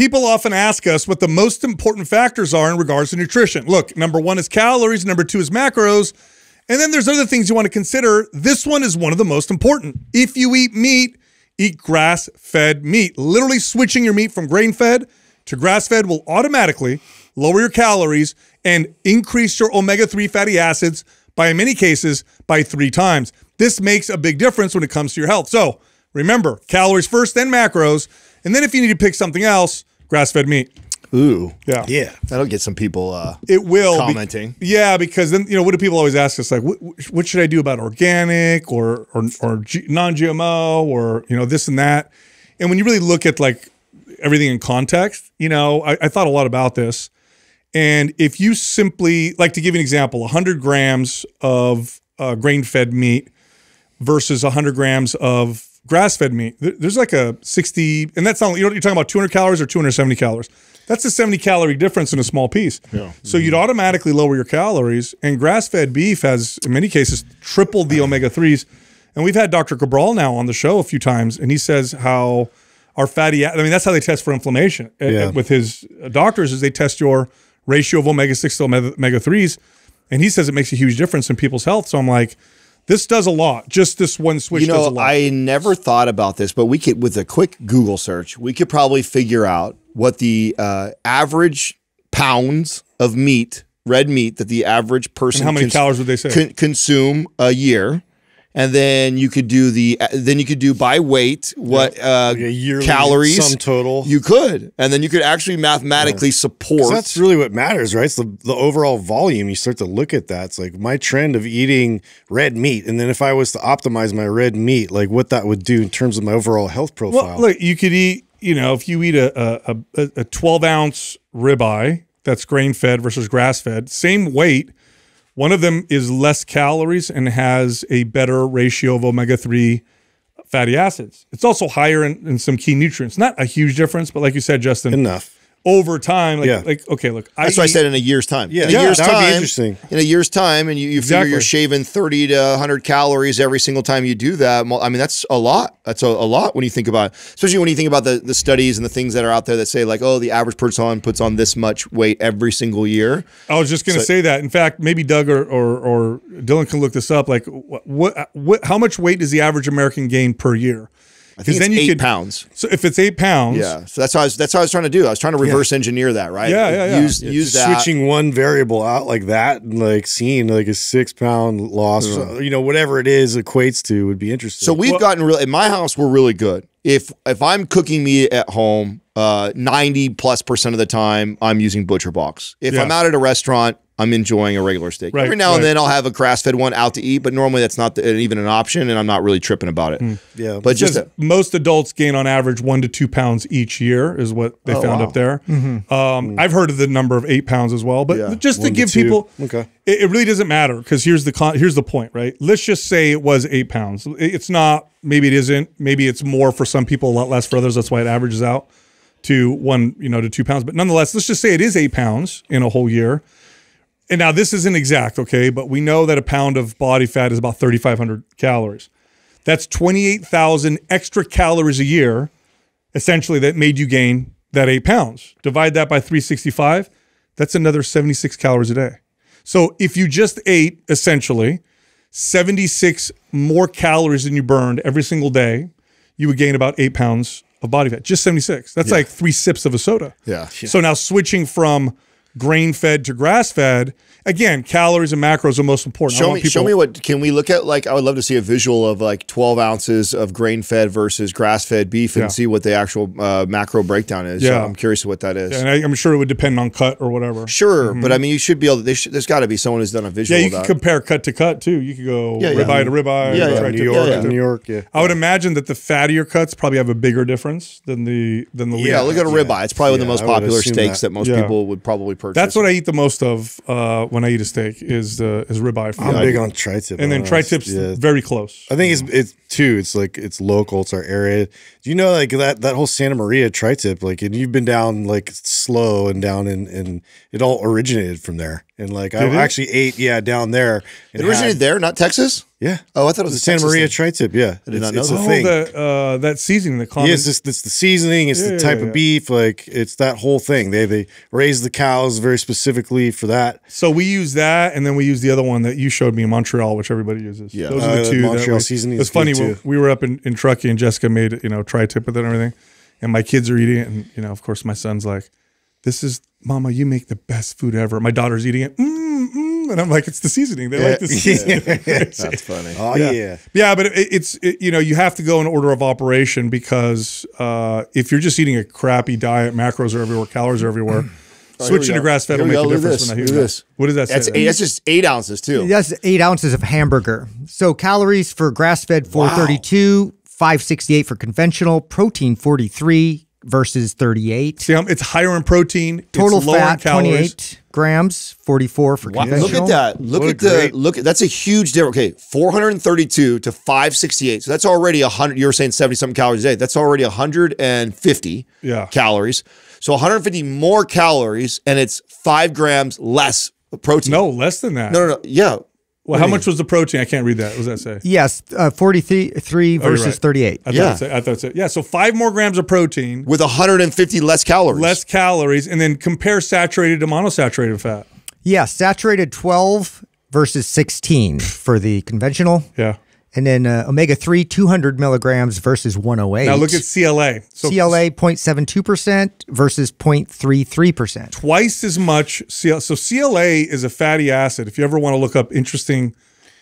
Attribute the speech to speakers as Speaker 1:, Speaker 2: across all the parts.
Speaker 1: people often ask us what the most important factors are in regards to nutrition. Look, number one is calories, number two is macros, and then there's other things you want to consider. This one is one of the most important. If you eat meat, eat grass fed meat. Literally switching your meat from grain fed to grass fed will automatically lower your calories and increase your omega 3 fatty acids by, in many cases, by three times. This makes a big difference when it comes to your health. So remember calories first, then macros. And then if you need to pick something else, grass fed meat.
Speaker 2: Ooh,
Speaker 1: Yeah.
Speaker 3: Yeah.
Speaker 2: that'll get some people. Uh,
Speaker 1: It will be-
Speaker 2: Commenting.
Speaker 1: yeah, because then you know what do people always ask us like, what, what should I do about organic or or, or non-GMO or you know this and that? And when you really look at like everything in context, you know, I, I thought a lot about this. And if you simply like to give you an example, 100 grams of uh, grain-fed meat versus 100 grams of grass-fed meat, there's like a 60, and that's not you know you're talking about 200 calories or 270 calories. That's a 70 calorie difference in a small piece. Yeah. So you'd automatically lower your calories. And grass-fed beef has, in many cases, tripled the omega threes. And we've had Dr. Cabral now on the show a few times, and he says how our fatty. I mean, that's how they test for inflammation uh,
Speaker 3: Yeah.
Speaker 1: with his doctors. Is they test your ratio of omega six to omega threes, and he says it makes a huge difference in people's health. So I'm like, this does a lot. Just this one switch
Speaker 2: you
Speaker 1: does a
Speaker 2: know. I never thought about this, but we could, with a quick Google search, we could probably figure out what the uh, average pounds of meat, red meat, that the average person
Speaker 1: and how many
Speaker 2: cons-
Speaker 1: calories would they say?
Speaker 2: con- consume a year. And then you could do the uh, then you could do by weight what uh,
Speaker 3: Like
Speaker 2: calories
Speaker 3: sum total.
Speaker 2: You could, and then you could actually mathematically
Speaker 3: 'Cause
Speaker 2: support.
Speaker 3: that's really what matters, right? It's the, the overall volume. You start to look at that. It's like my trend of eating red meat. And then if I was to optimize my red meat, like what that would do in terms of my overall health profile.
Speaker 1: Well, look, you could eat, you know, if you eat a a, a, a 12 ounce ribeye that's grain fed versus grass fed, same weight. One of them is less calories and has a better ratio of omega 3 fatty acids. It's also higher in, in some key nutrients. Not a huge difference, but like you said, Justin,
Speaker 3: Enough.
Speaker 1: Over time, like,
Speaker 3: Yeah.
Speaker 1: like okay, look,
Speaker 2: That's why I
Speaker 1: eat-
Speaker 2: said in a year's time.
Speaker 3: Yeah,
Speaker 2: in a
Speaker 3: yeah,
Speaker 2: year's
Speaker 3: that would be
Speaker 2: time,
Speaker 3: interesting.
Speaker 2: In a year's time, and you, you
Speaker 1: Exactly.
Speaker 2: figure you're shaving thirty to hundred calories every single time you do that. I mean, that's a lot. That's a, a lot when you think about, it. especially when you think about the the studies and the things that are out there that say like, oh, the average person puts on this much weight every single year.
Speaker 1: I was just going to
Speaker 2: So-
Speaker 1: say that. In fact, maybe Doug or, or or Dylan can look this up. Like, what, what, what how much weight does the average American gain per year?
Speaker 2: I think it's eight pounds.
Speaker 1: So if it's eight pounds,
Speaker 2: Yeah, so that's how I was, that's how I was trying to do. I was trying to reverse engineer that, right?
Speaker 1: Yeah, yeah, yeah.
Speaker 2: Use use that.
Speaker 3: Switching one variable out like that and like seeing like a six pound loss, you know, whatever it is equates to would be interesting.
Speaker 2: So we've gotten really in my house. We're really good. If if I'm cooking meat at home, uh, ninety plus percent of the time I'm using butcher box. If
Speaker 1: Yeah.
Speaker 2: I'm out at a restaurant, I'm enjoying a regular steak.
Speaker 1: Right,
Speaker 2: Every now and then I'll have a grass fed one out to eat, but normally that's not the, even an option, and I'm not really tripping about it. Hmm.
Speaker 3: yeah.
Speaker 2: But just
Speaker 1: Just most adults gain on average one to two pounds each year is what they
Speaker 2: Oh,
Speaker 1: found
Speaker 2: wow.
Speaker 1: up there. Mm-hmm. Um, mm-hmm. I've heard of the number of eight pounds as well, but
Speaker 2: Yeah.
Speaker 1: just to
Speaker 3: One to
Speaker 1: give
Speaker 3: two.
Speaker 1: people,
Speaker 3: Okay.
Speaker 1: it, it really doesn't matter because here's the con- here's the point, right? Let's just say it was eight pounds. It's not. Maybe it isn't. Maybe it's more for some people, a lot less for others. That's why it averages out to one, you know, to two pounds. But nonetheless, let's just say it is eight pounds in a whole year. And now this isn't exact, okay, but we know that a pound of body fat is about 3,500 calories. That's 28,000 extra calories a year, essentially, that made you gain that eight pounds. Divide that by 365, that's another 76 calories a day. So if you just ate essentially 76 more calories than you burned every single day, you would gain about eight pounds of body fat. Just 76. That's like three sips of a soda.
Speaker 2: Yeah.
Speaker 1: So now switching from grain fed to grass fed, again, calories and macros are most important. I
Speaker 2: Show
Speaker 1: want
Speaker 2: me,
Speaker 1: people-
Speaker 2: show me what can we look at? Like, I would love to see a visual of like 12 ounces of grain fed versus grass fed beef and
Speaker 1: Yeah.
Speaker 2: see what the actual uh, macro breakdown is. So
Speaker 1: Yeah.
Speaker 2: I'm curious what that is.
Speaker 1: And I, I'm sure it would depend on cut or whatever.
Speaker 2: Sure, but I mean, you should be able. There should, there's got to be someone who's done a visual.
Speaker 1: Yeah,
Speaker 2: you
Speaker 1: can compare cut to cut too. You could go
Speaker 2: Yeah, yeah.
Speaker 1: ribeye to ribeye.
Speaker 2: Yeah, yeah.
Speaker 1: right
Speaker 3: New
Speaker 1: to-
Speaker 3: York,
Speaker 2: yeah.
Speaker 3: New York, yeah.
Speaker 1: I would imagine that the fattier cuts probably have a bigger difference than the than the
Speaker 2: Yeah, look at a ribeye. It's probably one of the most popular steaks that,
Speaker 3: that.
Speaker 2: most
Speaker 1: Yeah.
Speaker 2: people would probably purchase.
Speaker 1: That's what I eat the most of uh, when I eat a steak is uh, is ribeye.
Speaker 3: I'm big on tri-tip.
Speaker 1: and then tri-tips
Speaker 3: yeah.
Speaker 1: very close.
Speaker 3: I think it's it's too. It's like it's local. It's our area. Do you know like that that whole Santa Maria tri-tip? Like, and you've been down like slow and down, and and it all originated from there. And like
Speaker 1: Did
Speaker 3: I
Speaker 1: it?
Speaker 3: actually ate, yeah, down there. And
Speaker 2: It originated
Speaker 3: had-
Speaker 2: there, not Texas.
Speaker 3: Yeah.
Speaker 2: Oh, I thought it was
Speaker 3: the
Speaker 2: a
Speaker 3: Santa
Speaker 2: Texas
Speaker 3: Maria tri-tip. Yeah, I
Speaker 2: did not know
Speaker 3: it's
Speaker 2: that.
Speaker 3: a
Speaker 1: Oh,
Speaker 3: thing.
Speaker 1: that uh, that seasoning, the common.
Speaker 3: Yeah, it's it's the seasoning, it's
Speaker 1: Yeah,
Speaker 3: the type
Speaker 1: yeah, yeah.
Speaker 3: of beef, like it's that whole thing. They they raise the cows very specifically for that.
Speaker 1: So we use that, and then we use the other one that you showed me in Montreal, which everybody uses.
Speaker 2: Yeah.
Speaker 1: those
Speaker 3: Uh,
Speaker 1: are the
Speaker 3: the
Speaker 1: two. that
Speaker 3: Montreal
Speaker 1: we-
Speaker 3: seasoning
Speaker 1: It's
Speaker 3: is good
Speaker 1: funny. We, we were up in, in Truckee, and Jessica made you know tri-tip with it and everything, and my kids are eating it, and you know, of course, my son's like, "This is Mama, you make the best food ever." My daughter's eating it, mm, mm, and I'm like, "It's the seasoning. They like the seasoning."
Speaker 2: That's funny.
Speaker 3: Oh
Speaker 1: Yeah.
Speaker 3: yeah.
Speaker 1: Yeah, but it, it's it, you know you have to go in order of operation because uh, if you're just eating a crappy diet, macros are everywhere, calories are everywhere.
Speaker 2: Oh, here we
Speaker 1: Switching to grass fed
Speaker 2: Here
Speaker 1: will make
Speaker 2: go.
Speaker 1: a difference.
Speaker 2: this.
Speaker 1: when I hear
Speaker 2: Look
Speaker 1: that.
Speaker 2: this.
Speaker 1: What does that say?
Speaker 2: That's eight, that's just eight ounces too.
Speaker 4: That's eight ounces of hamburger. So calories for grass fed 432, 568 for conventional, protein 43 versus 38.
Speaker 1: See, um, it's higher in protein.
Speaker 4: Total
Speaker 1: it's lower
Speaker 4: fat
Speaker 1: in calories.
Speaker 4: 28 grams, 44 for
Speaker 2: Wow,
Speaker 4: conventional.
Speaker 2: Look at that. Look
Speaker 3: What
Speaker 2: at the
Speaker 3: great-
Speaker 2: look at that's a huge difference. Okay, 432 to 568. So that's already 100 you were saying 70 something calories a day. That's already 150
Speaker 1: Yeah.
Speaker 2: calories. So 150 more calories and it's 5 grams less protein.
Speaker 1: No, less than that.
Speaker 2: No, no, no. Yeah.
Speaker 1: Well, how much was the protein? I can't read that. What does that say?
Speaker 4: Yes, uh, 43 three
Speaker 1: Oh, you're
Speaker 4: versus
Speaker 1: right.
Speaker 4: 38.
Speaker 1: I thought,
Speaker 2: Yeah.
Speaker 1: said, I thought it said, yeah. So five more grams of protein,
Speaker 2: With 150 less calories.
Speaker 1: less calories, and then compare saturated to monosaturated fat.
Speaker 4: Yeah, saturated 12 versus 16 for the conventional.
Speaker 1: Yeah.
Speaker 4: And then uh, omega 3, 200 milligrams versus 108.
Speaker 1: Now look at CLA. So
Speaker 4: CLA 0.72% versus 0.33%.
Speaker 1: twice as much CL. So CLA is a fatty acid. If you ever want to look up interesting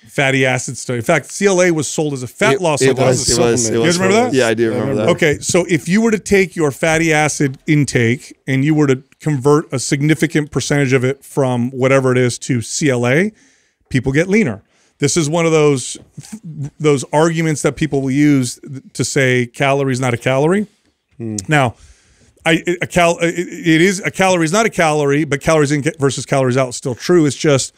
Speaker 1: fatty acid study, in fact, CLA was sold as a fat
Speaker 2: it,
Speaker 1: loss
Speaker 2: it
Speaker 1: supplement.
Speaker 2: was, it was, it
Speaker 3: supplement.
Speaker 2: was.
Speaker 1: You guys remember that?
Speaker 2: Yeah, I do remember that.
Speaker 1: Okay, so if you were to take your fatty acid intake and you were to convert a significant percentage of it from whatever it is to CLA, people get leaner. This is one of those those arguments that people will use to say calorie is not a calorie. Hmm. Now, I a cal it it is a calorie is not a calorie, but calories in versus calories out is still true. It's just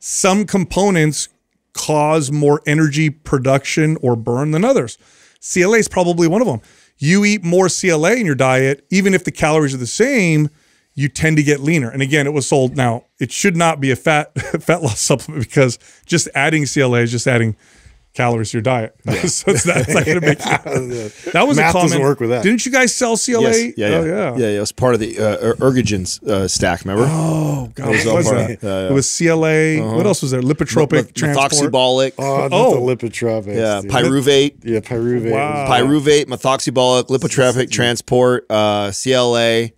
Speaker 1: some components cause more energy production or burn than others. CLA is probably one of them. You eat more CLA in your diet, even if the calories are the same, you tend to get leaner. And again, it was sold. Now, it should not be a fat fat loss supplement because just adding CLA is just adding calories to your diet. so it's not, it's not going to make you. That was
Speaker 3: Math
Speaker 1: a common.
Speaker 3: doesn't work with that.
Speaker 1: Didn't you guys sell CLA?
Speaker 2: Yes. Yeah, yeah.
Speaker 1: Oh, yeah.
Speaker 2: yeah, yeah. It was part of the uh, Er- Ergogen's uh, stack, remember?
Speaker 1: Oh, God.
Speaker 2: was
Speaker 1: was that?
Speaker 2: it. Yeah, yeah.
Speaker 1: It was CLA. What else was there? Lipotropic
Speaker 2: Meth-
Speaker 1: transport.
Speaker 2: methoxybolic.
Speaker 3: Oh, not
Speaker 1: Oh.
Speaker 3: the lipotropics.
Speaker 2: yeah,
Speaker 3: dude.
Speaker 2: pyruvate.
Speaker 3: Yeah, pyruvate.
Speaker 1: Wow.
Speaker 2: Pyruvate, methoxybolic, lipotropic transport, uh, CLA.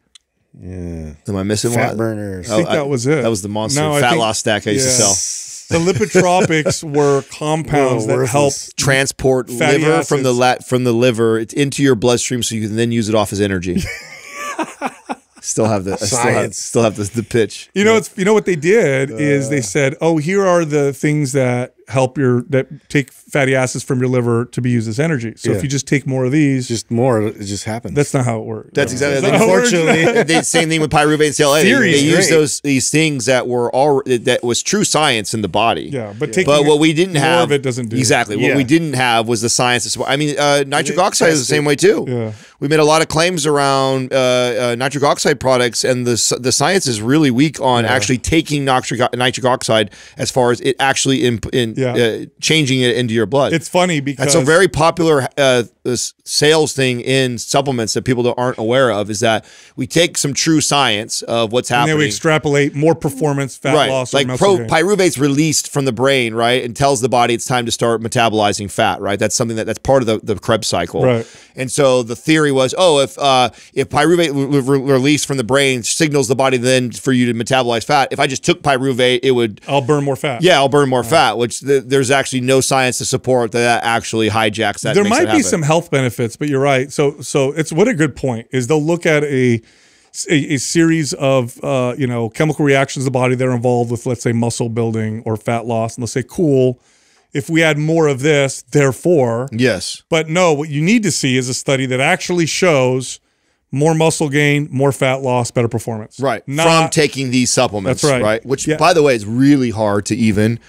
Speaker 3: Yeah.
Speaker 2: Am I missing
Speaker 3: Fat
Speaker 2: one?
Speaker 3: burners.
Speaker 1: Oh, I think that was it.
Speaker 2: That was the monster
Speaker 1: No,
Speaker 2: fat
Speaker 1: think-
Speaker 2: loss stack I used to sell.
Speaker 1: The lipotropics were compounds
Speaker 3: Whoa,
Speaker 1: that help.
Speaker 2: Transport
Speaker 1: Fatty
Speaker 2: liver from the
Speaker 1: acids.
Speaker 2: la- from the liver into your bloodstream, so you can then use it off as energy. still have the still have,
Speaker 3: Science.
Speaker 2: still have the, the pitch.
Speaker 1: You know, it's you know what they did is they uh. said, "Oh, here are the things that help your that take fatty acids from your liver to be used as energy. So if you just take more of these,
Speaker 3: Just more. It just happens.
Speaker 1: that's not how it works.
Speaker 2: That's exactly.
Speaker 1: That's not how it works.
Speaker 2: Unfortunately, the same thing with pyruvate and CLA. They,
Speaker 3: Theory
Speaker 2: they
Speaker 3: is
Speaker 2: used those these things that were all that was true science in the body.
Speaker 1: Yeah, but taking
Speaker 2: But what we didn't
Speaker 1: more
Speaker 2: have
Speaker 1: of it doesn't do
Speaker 2: exactly. What we didn't have was the science. I mean, uh, nitric oxide is the same way too.
Speaker 1: Yeah.
Speaker 2: We made a lot of claims around uh, uh, nitric oxide products, and the the science is really weak on actually taking nitric nitric oxide as far as it actually in, in
Speaker 1: Yeah.
Speaker 2: uh, changing it into your blood.
Speaker 1: It's funny because
Speaker 2: That's a very popular uh, this sales thing in supplements that people aren't aware of. Is that we take some true science of what's happening.
Speaker 1: and then we extrapolate more performance, fat
Speaker 2: Right,
Speaker 1: loss,
Speaker 2: like pro,
Speaker 1: gain.
Speaker 2: pyruvate's released from the brain, right, and tells the body it's time to start metabolizing fat, right. That's something that that's part of the, the Krebs cycle,
Speaker 1: Right.
Speaker 2: And so the theory was, oh, if uh, if pyruvate re- re- released from the brain signals the body then for you to metabolize fat, if I just took pyruvate, it would
Speaker 1: I'll burn more fat.
Speaker 2: yeah, I'll burn more fat, which th- there's actually no science to support that that actually hijacks that.
Speaker 1: there might
Speaker 2: it
Speaker 1: be some health benefits, but you're right. So so it's what a good point is they'll look at a a, a series of uh, you know chemical reactions the body that are involved with let's say muscle building or fat loss, and they'll say, cool, if we add more of this, therefore,
Speaker 2: Yes.
Speaker 1: but no, what you need to see is a study that actually shows more muscle gain, more fat loss, better performance.
Speaker 2: Right. From taking these supplements.
Speaker 1: That's right.
Speaker 2: Which,
Speaker 1: Yeah.
Speaker 2: by the way, is really hard to even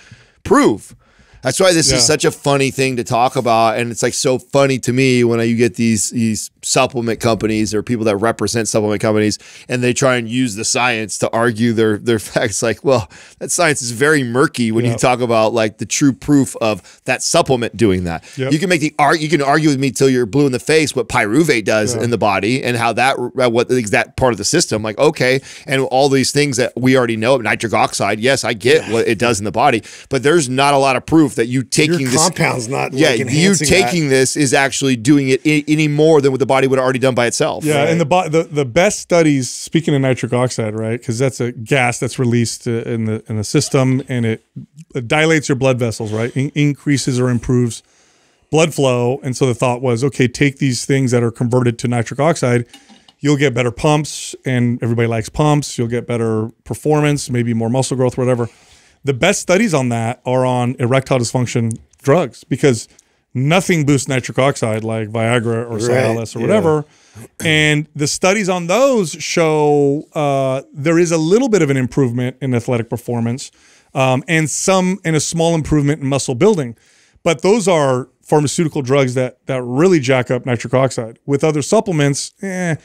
Speaker 2: prove. That's why this
Speaker 1: Yeah.
Speaker 2: is such a funny thing to talk about, and it's like so funny to me when you get these these supplement companies or people that represent supplement companies, and they try and use the science to argue their their facts. Like, well, that science is very murky when you talk about like the true proof of that supplement doing that.
Speaker 1: Yep.
Speaker 2: You can make the art. You can argue with me till you're blue in the face what pyruvate does in the body and how that what is that part of the system. Like, okay, and all these things that we already know, nitric oxide. Yes, I get what it does in the body, but there's not a lot of proof that you taking
Speaker 3: Your
Speaker 2: this
Speaker 3: compound's not,
Speaker 2: Yeah,
Speaker 3: like,
Speaker 2: you
Speaker 3: enhancing
Speaker 2: taking this is actually doing it any more than what the body would have already done by itself.
Speaker 1: Yeah, and the, the the best studies. Speaking of nitric oxide, right? Because that's a gas that's released uh, in the in the system, and it, it dilates your blood vessels, right? In- increases or improves blood flow. And so the thought was, okay, take these things that are converted to nitric oxide. You'll get better pumps, and everybody likes pumps. You'll get better performance, maybe more muscle growth, whatever. The best studies on that are on erectile dysfunction drugs because nothing boosts nitric oxide like Viagra or Cialis or
Speaker 3: yeah.
Speaker 1: whatever. And the studies on those show uh, there is a little bit of an improvement in athletic performance um, and some and a small improvement in muscle building. But those are pharmaceutical drugs that that really jack up nitric oxide. With other supplements, eh,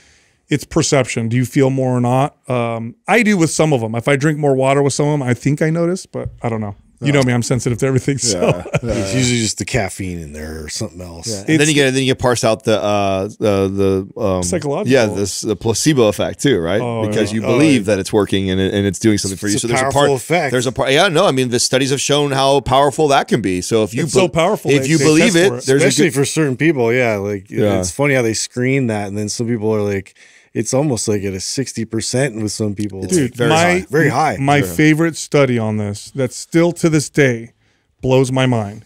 Speaker 1: it's perception. Do you feel more or not? Um, I do with some of them. If I drink more water with some of them, I think I notice, but I don't know. You know me, I'm sensitive to everything. So
Speaker 3: It's usually just the caffeine in there or something else.
Speaker 2: And then you get then you get parse out the uh the the um,
Speaker 1: Psychological.
Speaker 2: yeah this the placebo effect too right
Speaker 1: Oh,
Speaker 2: because
Speaker 1: yeah.
Speaker 2: you
Speaker 3: Oh,
Speaker 2: believe
Speaker 3: yeah.
Speaker 2: that it's working and, it, and it's doing something for you so
Speaker 3: a
Speaker 2: there's a part
Speaker 3: effect.
Speaker 2: there's a part yeah no I mean the studies have shown how powerful that can be so if you
Speaker 1: It's so powerful,
Speaker 2: if
Speaker 1: they-
Speaker 2: you
Speaker 1: they
Speaker 2: believe it,
Speaker 1: it.
Speaker 2: there's a
Speaker 3: Especially
Speaker 2: good,
Speaker 3: for certain people, yeah. Like
Speaker 2: Yeah.
Speaker 3: it's funny how they screen that, and then some people are like, it's almost like at a sixty percent with some people. It's
Speaker 1: dude,
Speaker 2: very
Speaker 1: my
Speaker 2: high.
Speaker 3: Very high.
Speaker 1: My
Speaker 3: Sure.
Speaker 1: favorite study on this that still to this day blows my mind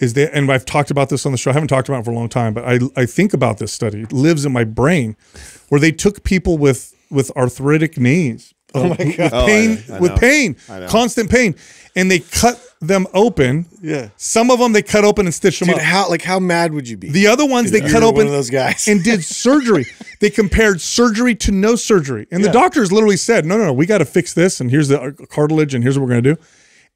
Speaker 1: is that, and I've talked about this on the show. I haven't talked about it for a long time, but I I think about this study. It lives in my brain, where they took people with with arthritic knees. Oh my god! With
Speaker 2: Oh, I
Speaker 1: pain,
Speaker 2: know, I
Speaker 1: with
Speaker 2: know.
Speaker 1: pain, constant pain, and they cut them open.
Speaker 3: Yeah.
Speaker 1: Some of them they cut open and stitched them up.
Speaker 3: how like how mad would you be?
Speaker 1: The other ones they cut open
Speaker 3: those guys.
Speaker 1: and did surgery. They compared surgery to no surgery, and the doctors literally said, "No, no, no, we got to fix this, and here's the uh, cartilage, and here's what we're going to do,"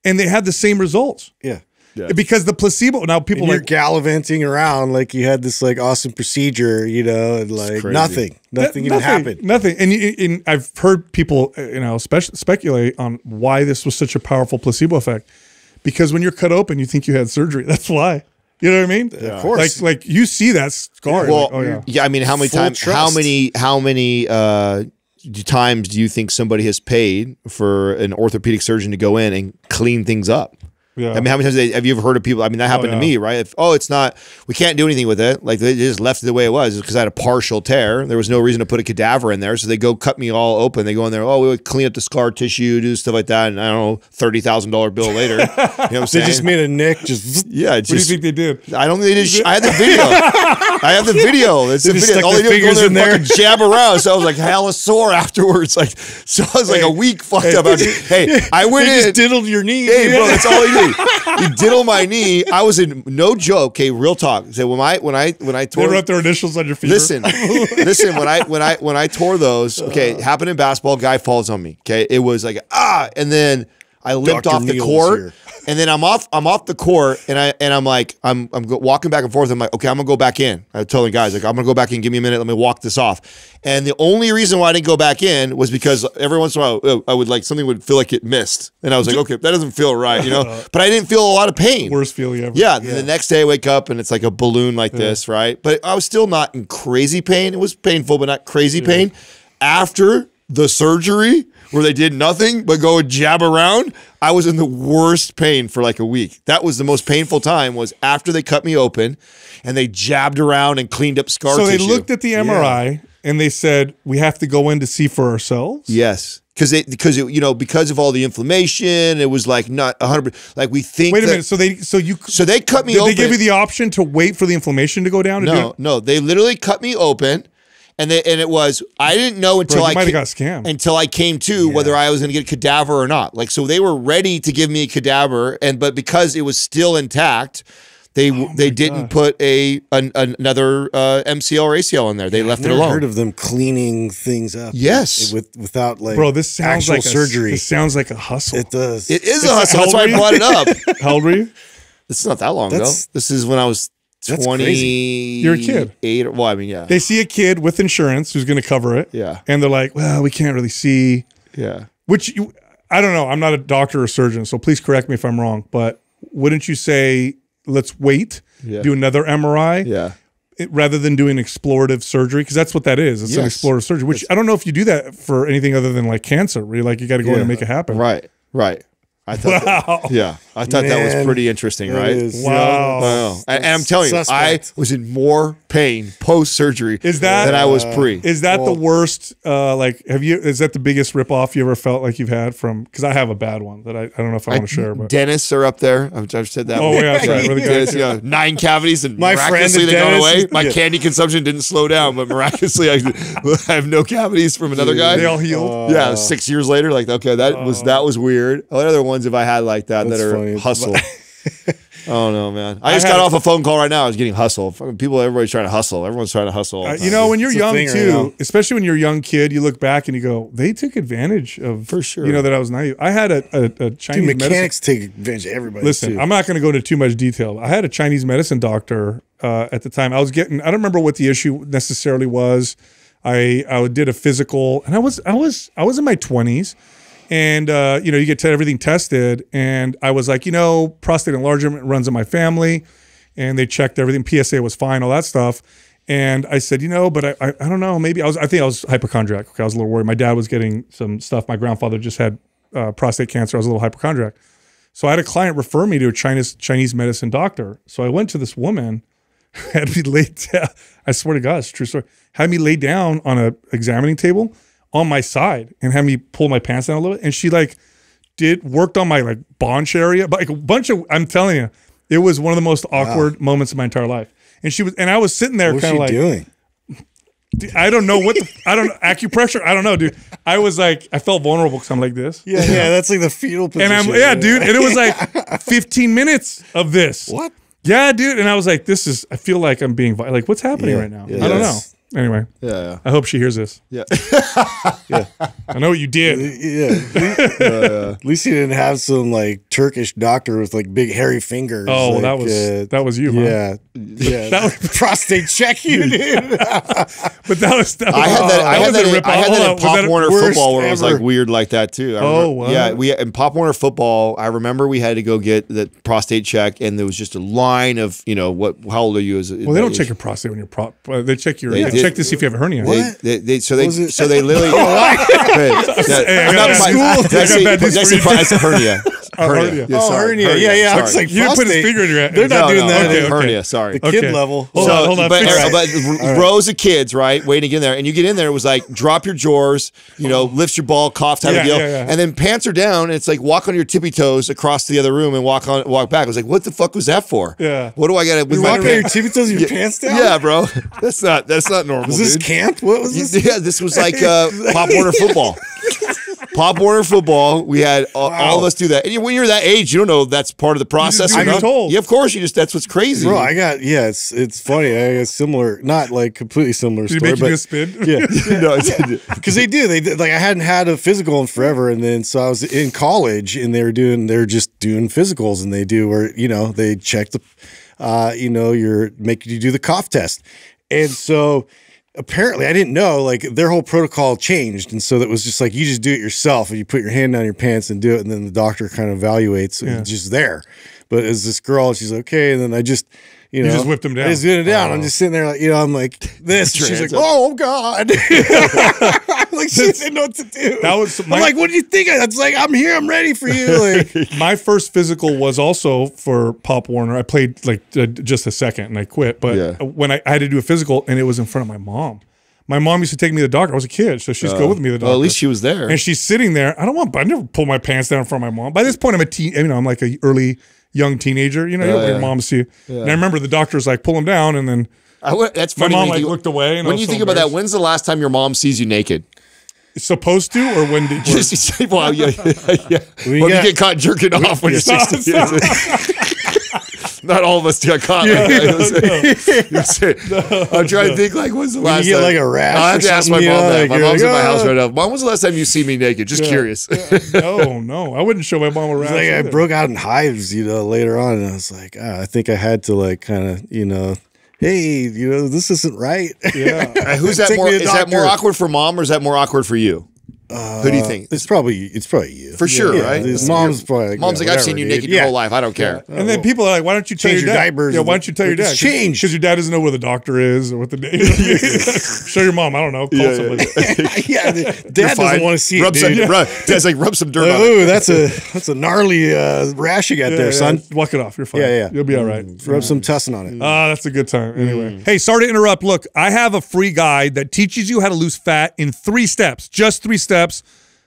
Speaker 1: and they had the same results
Speaker 3: yeah.
Speaker 1: Because the placebo. Now people
Speaker 3: And you're
Speaker 1: like
Speaker 3: gallivanting around like you had this like awesome procedure, you know, and like
Speaker 2: crazy.
Speaker 3: nothing, nothing even happened.
Speaker 1: Nothing, and, and I've heard people, uh, you know, spec- speculate on why this was such a powerful placebo effect. Because when you're cut open, you think you had surgery. That's why. You know what I mean? Of
Speaker 3: course.
Speaker 1: Like, like you see that scar.
Speaker 2: well
Speaker 1: like, oh yeah.
Speaker 2: yeah I mean how many times how many how many uh times do you think somebody has paid for an orthopedic surgeon to go in and clean things up
Speaker 1: Yeah.
Speaker 2: I mean, how many times they, have you ever heard of people? I mean, that happened oh,
Speaker 1: yeah.
Speaker 2: to me, right? If, oh, it's not, we can't do anything with it. Like they just left it the way it was because I had a partial tear. There was no reason to put a cadaver in there. So they go cut me all open. They go in there, oh, we would clean up the scar tissue, do stuff like that. And I don't know, $30,000 bill later. You know what I'm saying?
Speaker 3: They just made a nick, just
Speaker 2: yeah, it's
Speaker 1: What do you think they did?
Speaker 2: I don't think they did. I had the video. I have the video. It's the video. All they did was go in there and fucking jab around. So I was like hella sore afterwards. Like, so I was like a week fucked up. I was- hey, I went
Speaker 3: they
Speaker 2: in.
Speaker 3: just diddled your knee.
Speaker 2: Hey, bro, that's all he did. He diddled my knee. I was in no joke. Okay, real talk. So when I when I when I tore, They
Speaker 1: wrote their initials on your feet.
Speaker 2: Listen, listen. When I when I when I tore those, okay, it happened in basketball. Guy falls on me. Okay, it was like ah, and then I limped
Speaker 3: Dr.
Speaker 2: off the court,
Speaker 3: here.
Speaker 2: And then I'm off. I'm off the court, and I and I'm like I'm I'm walking back and forth. I'm like, okay, I'm gonna go back in. I told the guys like I'm gonna go back in. Give me a minute. Let me walk this off. And the only reason why I didn't go back in was because every once in a while uh, I would like something would feel like it missed, and I was like, okay, that doesn't feel right, you know. But I didn't feel a lot of pain.
Speaker 1: Worst feeling ever.
Speaker 2: Yeah, then the next day I wake up and it's like a balloon like this, right? But I was still not in crazy pain. It was painful, but not crazy pain. After the surgery, where they did nothing but go jab around, I was in the worst pain for like a week. That was the most painful time. Was after they cut me open, and they jabbed around and cleaned up scar
Speaker 1: So they looked at the MRI and they said, we have to go in to see for ourselves.
Speaker 2: Yes. Because it, because it, you know, because of all the inflammation, it was like not hundred. Like we think.
Speaker 1: Wait a
Speaker 2: that-
Speaker 1: minute. So they, so you,
Speaker 2: So they cut me
Speaker 1: did
Speaker 2: open.
Speaker 1: they give you the option to wait for the inflammation to go down?
Speaker 2: No, no, they literally cut me open, and they and it was I didn't know until
Speaker 1: you
Speaker 2: I
Speaker 1: might have
Speaker 2: ca-
Speaker 1: got scammed.
Speaker 2: until I came to whether I was going to get a cadaver or not. Like so, they were ready to give me a cadaver, and but because it was still intact. They,
Speaker 1: Oh
Speaker 2: they didn't put a an, another uh, MCL or ACL in there. They left it
Speaker 3: Never
Speaker 2: alone.
Speaker 3: heard of them cleaning things up.
Speaker 2: Yes.
Speaker 3: with without like
Speaker 1: Bro, this sounds
Speaker 3: actual
Speaker 1: like a,
Speaker 3: surgery.
Speaker 1: This sounds like a hustle.
Speaker 3: it does.
Speaker 2: it is a
Speaker 1: It's
Speaker 2: hustle. That's why I brought it up.
Speaker 1: How old were you?
Speaker 2: This is not that long ago. This is when I was
Speaker 3: That's
Speaker 2: twenty.
Speaker 3: crazy.
Speaker 1: You're a kid.
Speaker 2: Eight. Well, I mean, yeah,
Speaker 1: They see a kid with insurance who's going to cover it.
Speaker 2: Yeah.
Speaker 1: And they're like, well, we can't really see.
Speaker 2: yeah.
Speaker 1: Which you, I don't know. I'm not a doctor or surgeon, so please correct me if I'm wrong. But wouldn't you say let's wait,
Speaker 2: Yeah.
Speaker 1: do another MRI,
Speaker 2: Yeah.
Speaker 1: it- rather than doing explorative surgery? Because that's what that is. It's an explorative surgery. Which I don't know if you do that for anything other than like cancer. Where you're like you got to go in and make it happen.
Speaker 2: Right. Right. I thought. that-
Speaker 1: Wow.
Speaker 2: yeah. I thought that was pretty interesting.
Speaker 3: It
Speaker 2: Right.
Speaker 3: is,
Speaker 1: Wow.
Speaker 2: Wow. And, and I'm telling you, I was in more pain post surgery
Speaker 1: Is that-
Speaker 2: than I was pre.
Speaker 1: Is that
Speaker 3: Well-
Speaker 1: the worst? Uh, like, have you? Is that the biggest ripoff you ever felt like you've had from? Because I have a bad one that I, I don't know if I want to share. But
Speaker 2: Dentists are up there. I've, I've said that.
Speaker 1: Oh,
Speaker 2: one.
Speaker 1: yeah, that's right. We're the guys
Speaker 2: Dentists, yeah, nine cavities and
Speaker 3: My
Speaker 2: miraculously they gone away. My
Speaker 3: yeah.
Speaker 2: candy consumption didn't slow down, but miraculously I, I have no cavities from another guy.
Speaker 1: they all healed.
Speaker 2: yeah, six years later, like okay, that was that was weird. What other ones have I had like that
Speaker 3: That's
Speaker 2: that are
Speaker 3: funny.
Speaker 2: hustle? oh no, man! I just
Speaker 1: I
Speaker 2: got off a phone call right now. I was getting hustle. Fucking People, everybody's trying to hustle. Everyone's trying to hustle.
Speaker 1: Uh, you know, when you're
Speaker 3: It's
Speaker 1: young
Speaker 3: thing right
Speaker 1: too, especially when you're a young kid, you look back and you go, "They took advantage of."
Speaker 2: For sure.
Speaker 1: You know that I was naive. I had a, a, a
Speaker 3: Dude,
Speaker 1: Chinese medicine.
Speaker 3: mechanics take advantage of everybody.
Speaker 1: Listen,
Speaker 3: too.
Speaker 1: I'm not going to go into too much detail. I had a Chinese medicine doctor uh, at the time. I was getting. I don't remember what the issue necessarily was. I I did a physical, and I was I was I was in my 20s, and uh, you know you get everything tested, and I was like, you know, prostate enlargement runs in my family, and they checked everything. PSA was fine, all that stuff. And I said, you know, but I, I, I don't know. Maybe I was. I think I was hypochondriac. Okay, I was a little worried. My dad was getting some stuff. My grandfather just had uh, prostate cancer. I was a little hypochondriac. So I had a client refer me to a Chinese Chinese medicine doctor. So I went to this woman, had me lay down. I swear to God, it's true story. Had me lay down on a examining table on my side and had me pull my pants down a little bit. And she like did worked on my like bonch area, but like a bunch of. I'm telling you, it was one of the most awkward moments of my entire life. And she was, and I was sitting there kind of like,
Speaker 3: doing?
Speaker 1: I don't know what the, I don't know acupressure. I don't know, dude. I was like, I felt vulnerable because I'm like this.
Speaker 3: Yeah, yeah, that's like the fetal position.
Speaker 1: And I'm yeah, dude. And it was like 15 minutes of this.
Speaker 3: What?
Speaker 1: Yeah, dude. And I was like, this is. I feel like I'm being like, what's happening
Speaker 3: Yeah,
Speaker 1: right now?
Speaker 3: yeah.
Speaker 1: I don't know. Anyway,
Speaker 2: Yeah, yeah,
Speaker 1: I hope she hears this.
Speaker 2: yeah. yeah.
Speaker 1: I know what you did.
Speaker 3: Yeah. At least you didn't have some like Turkish doctor with like big hairy fingers.
Speaker 1: Oh,
Speaker 3: like,
Speaker 1: that was
Speaker 3: uh,
Speaker 1: that was you. Huh?
Speaker 3: yeah, yeah.
Speaker 1: That was-
Speaker 3: prostate check you, dude.
Speaker 1: but that was. That
Speaker 2: I had that. I had
Speaker 1: was
Speaker 2: that.
Speaker 1: rip-off.
Speaker 2: I had that in Pop
Speaker 1: that
Speaker 2: Warner football where it was like weird like that too. I
Speaker 1: Oh,
Speaker 2: remember- yeah. We in Pop Warner football. I remember we had to go get the prostate check, and there was just a line of you know what? How old are you? As
Speaker 1: Well, they don't check your prostate when you're prop. uh, They check your.
Speaker 2: They
Speaker 1: check to see if you have a hernia.
Speaker 2: They,
Speaker 3: What?
Speaker 2: they, they, so they so they literally. Hey, that-
Speaker 1: Hey, I
Speaker 2: I'm
Speaker 1: got
Speaker 2: not-
Speaker 1: bad-
Speaker 2: my-
Speaker 1: I got
Speaker 2: that's a-
Speaker 1: bad news
Speaker 2: that's
Speaker 1: for
Speaker 2: a-
Speaker 1: you.
Speaker 2: That's hernia.
Speaker 1: hernia.
Speaker 2: Yeah,
Speaker 3: oh,
Speaker 2: sorry,
Speaker 3: hernia. Yeah, yeah. I was like,
Speaker 1: You didn't put his finger in your.
Speaker 3: They're not
Speaker 2: No,
Speaker 3: doing
Speaker 2: no,
Speaker 3: that.
Speaker 1: okay,
Speaker 3: at
Speaker 1: okay.
Speaker 2: hernia. Sorry.
Speaker 3: The kid
Speaker 1: Okay.
Speaker 3: level.
Speaker 1: Hold
Speaker 2: so,
Speaker 1: on, hold on,
Speaker 2: But,
Speaker 1: fix
Speaker 2: uh, but r- rows of kids, right, waiting in there, and you get in there. It was like drop your drawers, you know, lift your ball, cough type
Speaker 1: Yeah,
Speaker 2: of deal,
Speaker 1: yeah, yeah.
Speaker 2: and then pants are down. And it's like walk on your tippy toes across to the other room and walk on, walk back. I was like, what the fuck was that for?
Speaker 1: Yeah.
Speaker 2: What do I got to?
Speaker 3: You walk on your tippy toes and your pants down?
Speaker 2: Yeah, bro. That's not. That's not normal.
Speaker 3: Was this camp? What was this?
Speaker 2: Yeah, this was like uh, Pop Warner football. Pop Warner football. We had all, all of us do that. And when you're that age, you don't know that's part of the process.
Speaker 1: do
Speaker 2: or
Speaker 1: what you're
Speaker 2: not.
Speaker 1: told.
Speaker 2: Yeah, of course. You just that's what's crazy.
Speaker 3: Bro, I got yeah. It's it's funny. I got similar, not like completely similar
Speaker 1: Did
Speaker 3: story,
Speaker 1: make you
Speaker 3: but
Speaker 1: do a spin?
Speaker 3: yeah,
Speaker 2: no, it didn't.
Speaker 3: because they do. They did, like I hadn't had a physical in forever, and then so I was in college, and they were doing they're just doing physicals, and they do where you know they check the, uh, you know, you're making you do the cough test, and so apparently I didn't know like their whole protocol changed, and so that was just like you just do it yourself, and you put your hand down your pants and do it, and then the doctor kind of evaluates, and
Speaker 1: Yeah.
Speaker 3: it's just there. But as this girl, she's okay, and then I just. You, know,
Speaker 1: just whipped him down.
Speaker 3: I just it down. I'm just sitting there, like you know. I'm like this. She's like. "Oh God!" like she didn't know what to do.
Speaker 1: That was my-
Speaker 3: I'm like, what do you think? It's like I'm here. I'm ready for you. Like,
Speaker 1: my first physical was also for Pop Warner. I played like uh, just a second and I quit. But
Speaker 2: Yeah.
Speaker 1: when I, I had to do a physical, and it was in front of my mom. My mom used to take me to the doctor. I was a kid, so she'd go with me to the doctor.
Speaker 2: Well, at least she was there.
Speaker 1: and she's sitting there. I don't want. I never pull my pants down in front of my mom. By this point, I'm a teen. You know, I'm like a early young teenager. You know, you don't want your mom to see you. And I remember the doctor's like, pull him down, and then
Speaker 2: I would- that's
Speaker 1: my
Speaker 2: funny.
Speaker 1: mom
Speaker 2: when you
Speaker 1: like
Speaker 2: think-
Speaker 1: looked away. And
Speaker 2: When you
Speaker 1: so
Speaker 2: think about that, when's the last time your mom sees you naked?
Speaker 1: supposed to, or when did?
Speaker 2: Just well, yeah, yeah.
Speaker 3: We
Speaker 2: Well,
Speaker 3: got-
Speaker 2: you get caught jerking off when you're
Speaker 1: Stop,
Speaker 2: 16. Not all of us got caught. like that. You're I'm trying to think like when's the last you
Speaker 3: get,
Speaker 2: time
Speaker 3: like, a rash
Speaker 2: I'll have to ask my mom
Speaker 3: you
Speaker 2: that.
Speaker 3: like,
Speaker 2: My mom's
Speaker 3: like,
Speaker 2: in my house right now. Mom, was the last time you see me naked? Just curious.
Speaker 1: no, no, I wouldn't show my mom a rash.
Speaker 3: It's like I broke out in hives, you know, later on, and I was like, ah, I think I had to like kind of, you know, hey, you know, this isn't right.
Speaker 1: Yeah.
Speaker 2: Uh, who's that
Speaker 3: Take
Speaker 2: more?
Speaker 3: me to
Speaker 2: Is that more awkward for mom or is that more awkward for you? Who do you think?
Speaker 3: It's probably it's probably you
Speaker 2: For sure,
Speaker 3: Yeah,
Speaker 2: right?
Speaker 3: His mom's probably like,
Speaker 2: Mom's
Speaker 3: yeah,
Speaker 2: like, I've seen you
Speaker 3: dude.
Speaker 2: naked your
Speaker 3: Yeah.
Speaker 2: whole life. I don't care.
Speaker 1: And then people are like, "Why don't you tell
Speaker 3: Change
Speaker 1: your
Speaker 3: your
Speaker 1: dad?"
Speaker 3: diapers
Speaker 1: Yeah, why don't you tell your dad?
Speaker 3: Change
Speaker 1: because your dad doesn't know where the doctor is or what the name. Show your mom. I don't know. Call somebody.
Speaker 3: yeah, the- dad
Speaker 2: Fine.
Speaker 3: doesn't want to see it,
Speaker 2: rub some,
Speaker 3: dude.
Speaker 2: rub, Dad's like, rub some dirt
Speaker 3: Like,
Speaker 2: on it.
Speaker 3: Ooh, that's a that's a gnarly uh, rash you got
Speaker 1: Yeah,
Speaker 3: there,
Speaker 1: yeah,
Speaker 3: son.
Speaker 1: Walk it off. You're fine.
Speaker 3: Yeah, yeah.
Speaker 1: You'll be all right.
Speaker 3: Rub some tussin on it.
Speaker 1: Ah, that's a good time. Anyway, hey, sorry to interrupt. Look, I have a free guide that teaches you how to lose fat in three steps, just three steps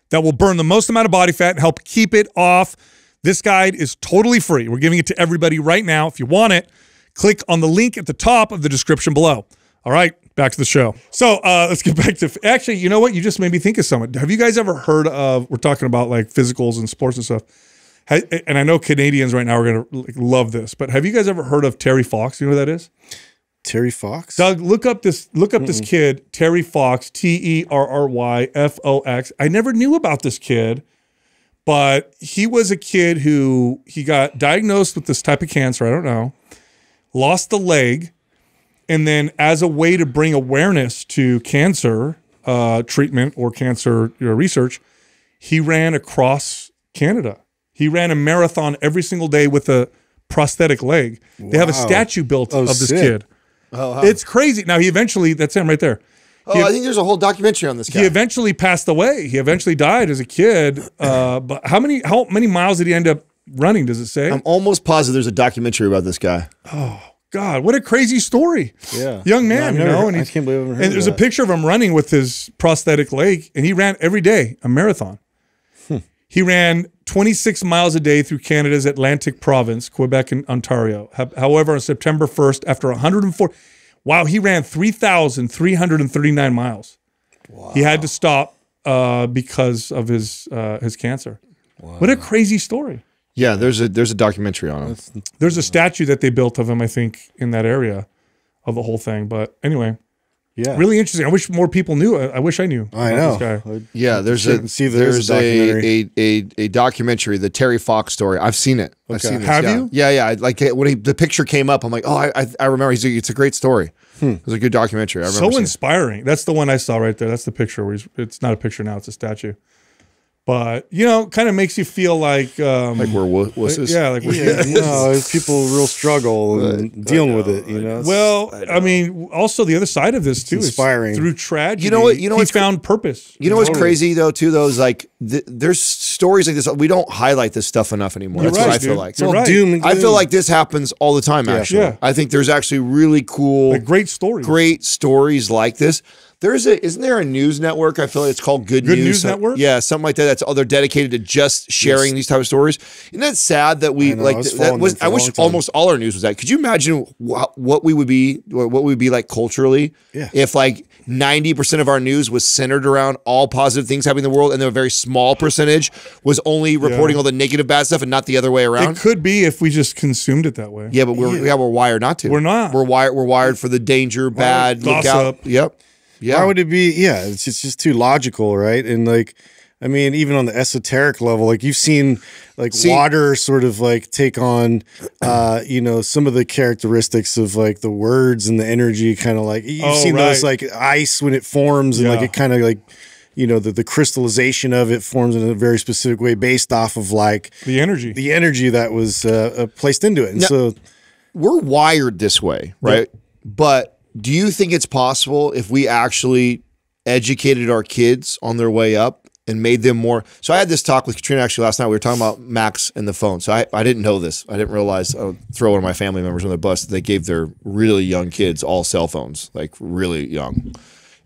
Speaker 1: that will burn the most amount of body fat and help keep it off. This guide is totally free. We're giving it to everybody right now. If you want it, click on the link at the top of the description below. All right, back to the show. So uh, let's get back to actually. You know what? You just made me think of something. Have you guys ever heard of? We're talking about like physicals and sports and stuff. And I know Canadians right now are gonna love this, but have you guys ever heard of Terry Fox? You know who that is?
Speaker 3: Terry Fox.
Speaker 1: Doug, look up this look up this kid, Terry Fox, T E R R Y F O X. I never knew about this kid, but he was a kid who he got diagnosed with this type of cancer, I don't know. Lost the leg, and then as a way to bring awareness to cancer uh, treatment or cancer you know, research, he ran across Canada. He ran a marathon every single day with a prosthetic leg. They have a statue built
Speaker 3: Oh,
Speaker 1: of this
Speaker 3: sick.
Speaker 1: kid. It's crazy. Now he eventually that's him right there.
Speaker 2: Oh, I think there's a whole documentary on this guy.
Speaker 1: He eventually passed away. He eventually died as a kid. Uh, but how many how many miles did he end up running? Does it say?
Speaker 2: I'm almost positive there's a documentary about this guy.
Speaker 1: Oh God, what a crazy story.
Speaker 3: Yeah.
Speaker 1: young man,
Speaker 3: I've
Speaker 1: you know.
Speaker 3: heard-
Speaker 1: And
Speaker 3: I can't believe I haven't heard
Speaker 1: And there's
Speaker 3: of
Speaker 1: a picture of him running with his prosthetic leg, and he ran every day a marathon. He ran 26 miles a day through Canada's Atlantic province, Quebec and Ontario. However, on September 1st, after 104, wow, he ran 3,339 miles. Wow. He had to stop uh, because of his uh, his cancer. Wow. What a crazy story.
Speaker 2: Yeah, there's a there's a documentary on him.
Speaker 1: There's a statue that they built of him, I think, in that area of the whole thing. But anyway,
Speaker 3: Yeah.
Speaker 1: really interesting. I wish more people knew. I, I wish I knew.
Speaker 3: I know.
Speaker 1: This guy.
Speaker 2: Yeah, there's a
Speaker 3: see if there's
Speaker 2: there's
Speaker 3: a
Speaker 2: a,
Speaker 3: documentary.
Speaker 2: a, a a documentary, the Terry Fox story. I've seen it. I've seen this.
Speaker 1: Have
Speaker 2: yeah.
Speaker 1: you?
Speaker 2: Yeah, yeah. I- Like when he, the picture came up, I'm like, oh, I I, I remember. He's a, it's a great story. Hmm. It was a good documentary. I remember.
Speaker 1: So
Speaker 2: seeing it.
Speaker 1: inspiring. That's the one I saw right there. That's the picture where he's. It's not a picture now. It's a statue. But you know, kind of makes you feel like, um,
Speaker 2: like where wuss- wusses.
Speaker 1: yeah, like we're-
Speaker 3: Yeah, no, it's people real struggle and dealing with it. You know. It's-
Speaker 1: Well, I, mean, also the other side of this too
Speaker 3: inspiring.
Speaker 1: is through tragedy.
Speaker 2: You know what- you know
Speaker 1: he
Speaker 2: what's
Speaker 1: found purpose.
Speaker 2: You know what's crazy though too? Though is like th- there's stories like this. We don't highlight this stuff enough anymore.
Speaker 1: You're
Speaker 2: That's what
Speaker 1: right,
Speaker 2: I feel like.
Speaker 1: You're
Speaker 3: all
Speaker 1: right.
Speaker 3: doom and
Speaker 2: I feel like this happens all the time. Actually,
Speaker 1: Yeah.
Speaker 2: I think there's actually really cool,
Speaker 1: Like great story.
Speaker 2: great stories like this. There's a isn't there a news network? I feel like it's called Good,
Speaker 1: Good
Speaker 2: News.
Speaker 1: News
Speaker 2: Some-
Speaker 1: Network?
Speaker 2: Yeah, something like that. That's all they're dedicated to just sharing these type of stories. Isn't that sad that we
Speaker 3: I know,
Speaker 2: like
Speaker 3: I was
Speaker 2: that was? I wish almost all our news was that. Could you imagine wh- what we would be, what we would be like culturally,
Speaker 3: Yeah.
Speaker 2: if like ninety percent of our news was centered around all positive things happening in the world, and then a very small percentage was only reporting all the negative bad stuff, and not the other way around?
Speaker 1: It could be if we just consumed it that way.
Speaker 2: Yeah, but we're yeah. we're wired not to.
Speaker 1: We're not.
Speaker 2: We're wired. We're wired for the danger, bad, look out.
Speaker 1: gossip.
Speaker 2: Yep. Yeah.
Speaker 3: Why would it be? Yeah, it's just, it's just too logical, right? And like, I mean, even on the esoteric level, like you've seen like
Speaker 2: See-
Speaker 3: water sort of like take on, uh, you know, some of the characteristics of like the words and the energy, kind of like you've
Speaker 1: Oh,
Speaker 3: seen those like ice when it forms and like it kind of like. You know the, the crystallization of it forms in a very specific way based off of like
Speaker 1: The energy.
Speaker 3: the energy that was uh, uh, placed into it, and
Speaker 2: Now-
Speaker 3: so
Speaker 2: we're wired this way, right? But do you think it's possible if we actually educated our kids on their way up and made them more? So I had this talk with Katrina actually last night. We were talking about Max and the phone. So I, I didn't know this. I didn't realize. I would throw one of my family members on the bus. That they gave their really young kids all cell phones, like really young.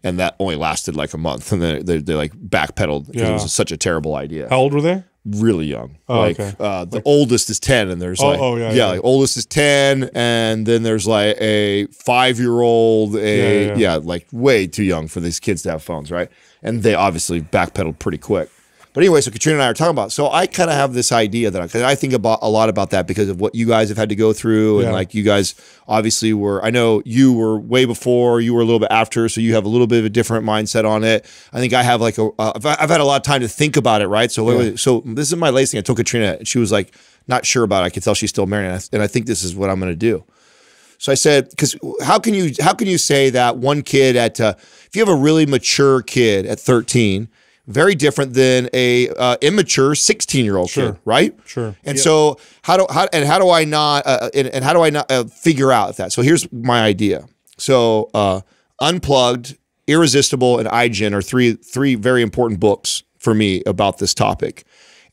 Speaker 2: And that only lasted like a month, and then they, they like backpedaled because
Speaker 1: Yeah.
Speaker 2: it was such a terrible idea
Speaker 1: How old were they?
Speaker 2: Really young.
Speaker 1: Oh,
Speaker 2: like
Speaker 1: okay.
Speaker 2: uh, the oldest is ten, and there's
Speaker 1: Oh,
Speaker 2: like
Speaker 1: oh, yeah,
Speaker 2: yeah,
Speaker 1: yeah.
Speaker 2: like oldest is ten, and then there's like a five year old, a
Speaker 1: Yeah,
Speaker 2: yeah,
Speaker 1: yeah.
Speaker 2: like way too young for these kids to have phones, right? And they obviously backpedaled pretty quick. But anyway, so Katrina and I are talking about. So I kind of have this idea that I, I think about a lot about that because of what you guys have had to go through, and like you guys obviously were. I know you were way before, you were a little bit after, so you have a little bit of a different mindset on it. I think I have like a. Uh, I've, I've had a lot of time to think about it, right? So wait, so this is my latest thing. I told Katrina, and she was like not sure about it. I could tell she's still married, and I, and I think this is what I'm going to do. So I said, because how can you how can you say that one kid at uh, if you have a really mature kid at 13, very different than a uh, immature 16 year old
Speaker 1: Sure.
Speaker 2: kid, right?
Speaker 1: Sure.
Speaker 2: And so how do how and how do I not uh, and, and how do I not uh, figure out that? So here's my idea. So uh, unplugged, irresistible, and iGen are three three very important books for me about this topic.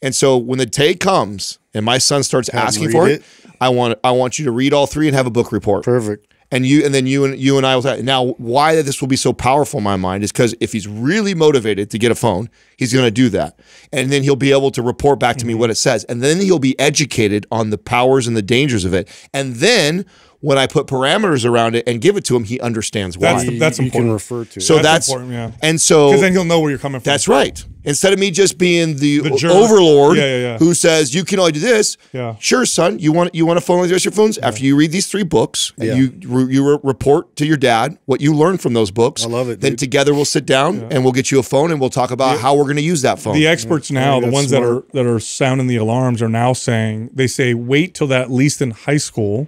Speaker 2: And so when the day comes and my son starts asking for
Speaker 3: it.
Speaker 2: it, I want I want you to read all three and have a book report.
Speaker 3: Perfect.
Speaker 2: And you and then you and you and I will now why this will be so powerful in my mind is because if he's really motivated to get a phone, he's going to do that, and then he'll be able to report back to me mm-hmm. what it says, and then he'll be educated on the powers and the dangers of it, and then when I put parameters around it and give it to him, he understands why.
Speaker 1: That's the-
Speaker 3: You-
Speaker 1: that's
Speaker 3: you
Speaker 1: important.
Speaker 3: can refer to.
Speaker 2: so that's,
Speaker 1: That's important, yeah.
Speaker 2: and so
Speaker 1: Because then he'll know where you're coming from.
Speaker 2: that's right. Instead of me just being the,
Speaker 1: The
Speaker 2: overlord
Speaker 1: Yeah, yeah, yeah.
Speaker 2: who says you can only do this,
Speaker 1: Yeah.
Speaker 2: sure, son, you want you want a phone like the rest of your phones. After you read these three books, and
Speaker 3: Yeah.
Speaker 2: you re- you re- report to your dad what you learned from those books.
Speaker 3: I love it,
Speaker 2: Then
Speaker 3: dude.
Speaker 2: together we'll sit down and we'll get you a phone and we'll talk about how we're going to use that phone.
Speaker 1: the experts now, the
Speaker 3: that's
Speaker 1: ones that are that are sounding the alarms, are now saying they say wait till that at least in high school,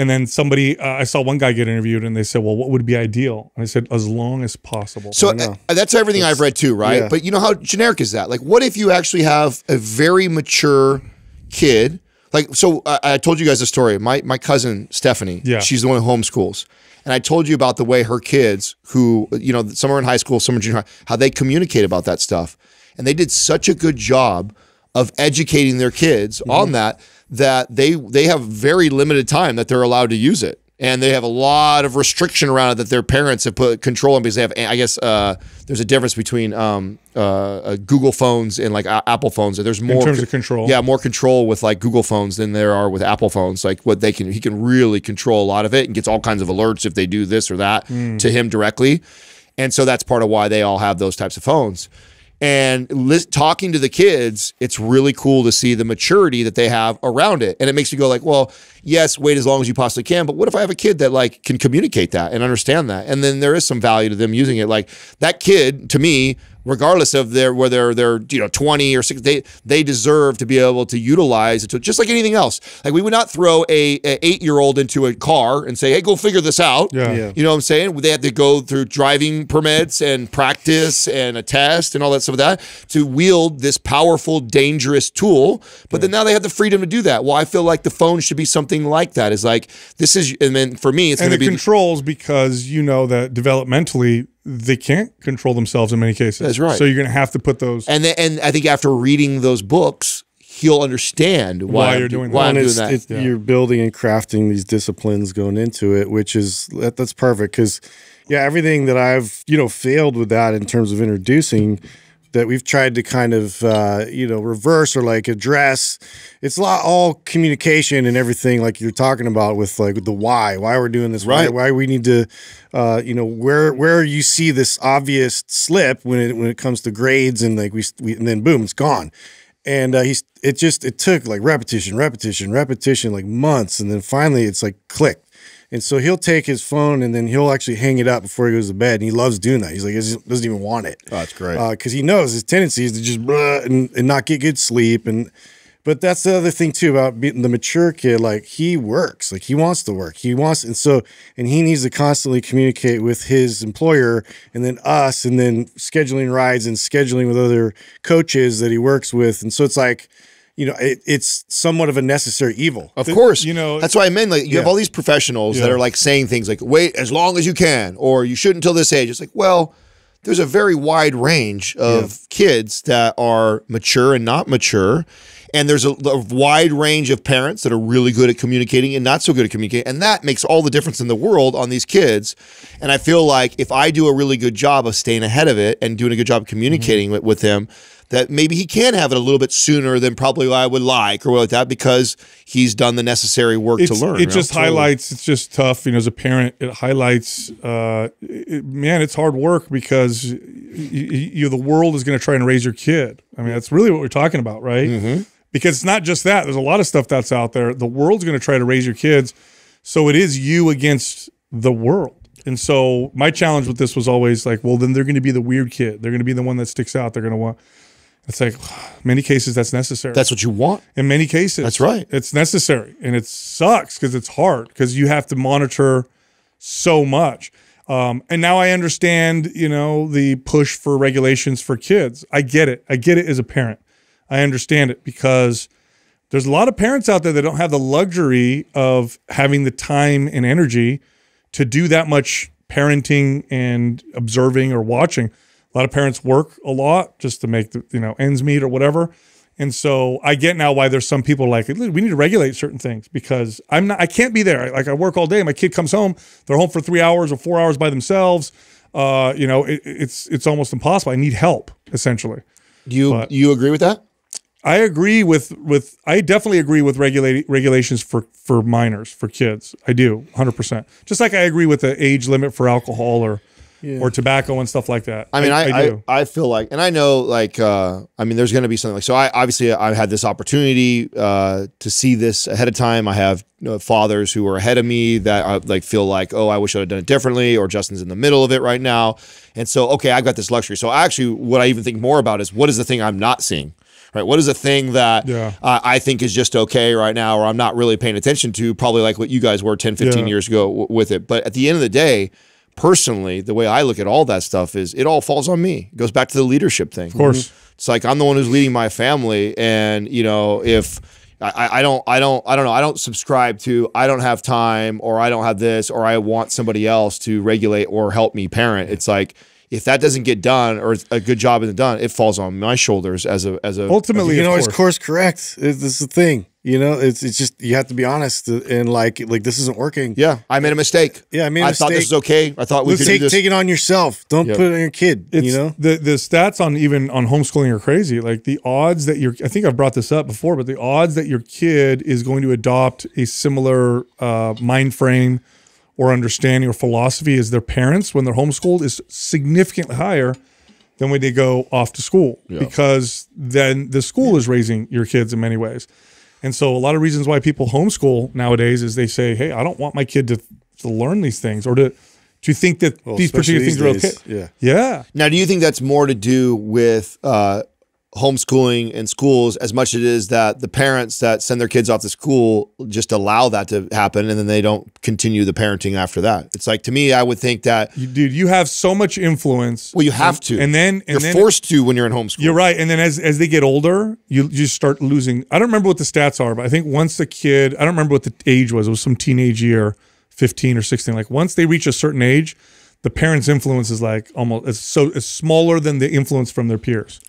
Speaker 1: and then somebody uh, I saw one guy get interviewed, and they said, well, what would be ideal? And I said, as long as possible.
Speaker 2: So uh, that's everything I've read too, right?
Speaker 3: yeah.
Speaker 2: But you know how generic is that? Like, what if you actually have a very mature kid? Like, so I, I told you guys a story. My my cousin Stephanie,
Speaker 1: Yeah.
Speaker 2: she's the one who homeschools, and I told you about the way her kids, who you know, some are in high school, some are junior high, how they communicate about that stuff, and they did such a good job of educating their kids
Speaker 1: Mm-hmm.
Speaker 2: on that that they they have very limited time that they're allowed to use it. And they have a lot of restriction around it that their parents have put control on because they have i guess uh, there's a difference between um, uh, uh, google phones and like a- apple phones. There's more
Speaker 1: terms of control.
Speaker 2: yeah more control with like google phones than there are with apple phones. Like what they can he can really control a lot of it and gets all kinds of alerts if they do this or that
Speaker 1: Hmm.
Speaker 2: to him directly. And so that's part of why they all have those types of phones and talking to the kids it's really cool to see the maturity that they have around it. And it makes you go like well yes wait as long as you possibly can but what if i have a kid that like can communicate that and understand that? And then there is some value to them using it. Like that kid to me regardless of their whether they're you know 20 or 6 they they deserve to be able to utilize it to, just like anything else like we would not throw a, a 8 year old into a car and say hey go figure this out
Speaker 1: Yeah.
Speaker 3: Yeah.
Speaker 2: you know what I'm saying? They have to go through driving permits and practice and a test and all that stuff of that to wield this powerful, dangerous tool. But then now they have the freedom to do that. Well, I feel like the phone should be something like that. Is like this is, and then for me, it's
Speaker 1: and
Speaker 2: going
Speaker 1: the
Speaker 2: to be.
Speaker 1: controls because you know that developmentally they can't control themselves in many cases.
Speaker 2: That's right.
Speaker 1: So you're going to have to put those.
Speaker 2: and then, and I think after reading those books, he'll understand why,
Speaker 1: Why you're doing
Speaker 2: why
Speaker 1: that.
Speaker 2: I'm doing
Speaker 3: it's,
Speaker 2: that.
Speaker 3: it's- you're building and crafting these disciplines going into it, which is that, that's perfect because yeah, everything that I've you know failed with that in terms of introducing that we've tried to kind of uh, you know reverse or like address. It's a lot all communication and everything like you're talking about with like the why, why we're doing this,
Speaker 2: Right.
Speaker 3: why, why we need to, uh, you know, where where you see this obvious slip when it when it comes to grades and like we, we and then boom, it's gone and uh, he's it just it took like repetition repetition repetition like months and then finally it's like clicked and so he'll take his phone and then he'll actually hang it up before he goes to bed. And he loves doing that. He's like he doesn't even want it.
Speaker 2: Oh, that's great.
Speaker 3: Uh, because he knows his tendency is to just blah and, and not get good sleep. And but that's the other thing too about being the mature kid like he works. Like he wants to work. He wants and so and he needs to constantly communicate with his employer and then us and then scheduling rides and scheduling with other coaches that he works with. And so it's like you know it, it's somewhat of a necessary evil
Speaker 2: Of course,
Speaker 1: you know-
Speaker 2: that's why I meant like you have all these professionals that are like saying things like "wait as long as you can" or "you shouldn't until this age." It's like, well, there's a very wide range of kids that are mature and not mature, and there's a, a wide range of parents that are really good at communicating and not so good at communicating, and that makes all the difference in the world on these kids. And I feel like if I do a really good job of staying ahead of it and doing a good job of communicating
Speaker 1: Mm-hmm.
Speaker 2: with, with him, that maybe he can have it a little bit sooner than probably I would like or like that because he's done the necessary work
Speaker 1: it's,
Speaker 2: to learn.
Speaker 1: it just highlights. It's just tough. You know, as a parent, it highlights. Uh, it, man, it's hard work because you, you the world is going to try and raise your kid. I mean, that's really what we're talking about, right?
Speaker 2: Mm-hmm.
Speaker 1: Because it's not just that. There's a lot of stuff that's out there. The world's going to try to raise your kids, so it is you against the world. And so my challenge with this was always like, well, then they're going to be the weird kid. They're going to be the one that sticks out. They're going to want. It's like many cases that's necessary.
Speaker 2: That's what you want.
Speaker 1: in many cases.
Speaker 2: That's right.
Speaker 1: It's necessary and it sucks because it's hard because you have to monitor so much. Um, and now I understand, you know, the push for regulations for kids. I get it. I get it as a parent. I understand it because there's a lot of parents out there that don't have the luxury of having the time and energy to do that much parenting and observing or watching. A lot of parents work a lot just to make the, you know ends meet or whatever. And so I get now why there's some people like we need to regulate certain things because I'm not I can't be there. Like I work all day, my kid comes home, they're home for three hours or four hours by themselves. Uh, you know, it, it's it's almost impossible. I need help essentially.
Speaker 2: Do you
Speaker 1: But-
Speaker 2: you agree with that?
Speaker 1: I agree with with I definitely agree with regulating regulations for for minors for kids. I do 100%. Just like I agree with the age limit for alcohol or or tobacco and stuff like that.
Speaker 2: I mean, I, I,
Speaker 1: do.
Speaker 2: I, feel like, and I know, like, uh, I mean, there's going to be something like, so I obviously I had this opportunity uh, to see this ahead of time. I have you know, fathers who are ahead of me that I, like feel like, oh, I wish I'd done it differently, or Justin's in the middle of it right now, and so okay, I've got this luxury. So actually, what I even think more about is what is the thing I'm not seeing. Right. What is the thing that
Speaker 1: Yeah.
Speaker 2: uh, I think is just okay right now, or I'm not really paying attention to, probably like what you guys were 10, 15
Speaker 1: Yeah.
Speaker 2: years ago w- with it. But at the end of the day, personally, the way I look at all that stuff is it all falls on me. It goes back to the leadership thing. Of
Speaker 1: course. Mm-hmm.
Speaker 2: It's like I'm the one who's leading my family. And, you know, if I, I don't, I don't, I don't know, I don't subscribe to, I don't have time or I don't have this or I want somebody else to regulate or help me parent. It's like, if that doesn't get done or a good job isn't done, it falls on my shoulders as a, as a,
Speaker 1: Ultimately,
Speaker 3: you can
Speaker 1: of
Speaker 3: always
Speaker 1: course.
Speaker 3: course correct. It- This is the thing. You know, it's it's just you have to be honest and like like this isn't working.
Speaker 2: yeah, I made a mistake.
Speaker 3: Yeah, I made a
Speaker 2: I thought this was okay. I thought we could do
Speaker 3: take
Speaker 2: this.
Speaker 3: take it on yourself. Don't
Speaker 2: Yep.
Speaker 3: put it on your kid.
Speaker 1: It's,
Speaker 3: you know,
Speaker 1: the the stats on even on homeschooling are crazy. Like the odds that your I think I've brought this up before, but the odds that your kid is going to adopt a similar uh, mind frame or understanding or philosophy as their parents when they're homeschooled is significantly higher than when they go off to school because then the school is raising your kids in many ways. And so a lot of reasons why people homeschool nowadays is they say, "Hey, I don't want my kid to to learn these things or to to think that these particular
Speaker 3: these
Speaker 1: things are okay."
Speaker 3: yeah.
Speaker 1: Yeah.
Speaker 2: Now, do you think that's more to do with uh, homeschooling and schools as much as it is that the parents that send their kids off to school just allow that to happen and then they don't continue the parenting after that? It's like to me, I would think that
Speaker 1: You, dude, you have so much influence.
Speaker 2: well, you have to,
Speaker 1: and then- and
Speaker 2: you're
Speaker 1: then-
Speaker 2: forced to when you're in homeschool.
Speaker 1: You're right. And then as as they get older, you you start losing. I don't remember what the stats are, but I think once the kid, I don't remember what the age was. It was some teenage year, 15 or 16. Like once they reach a certain age, the parents' influence is like almost it's so it's smaller than the influence from their peers.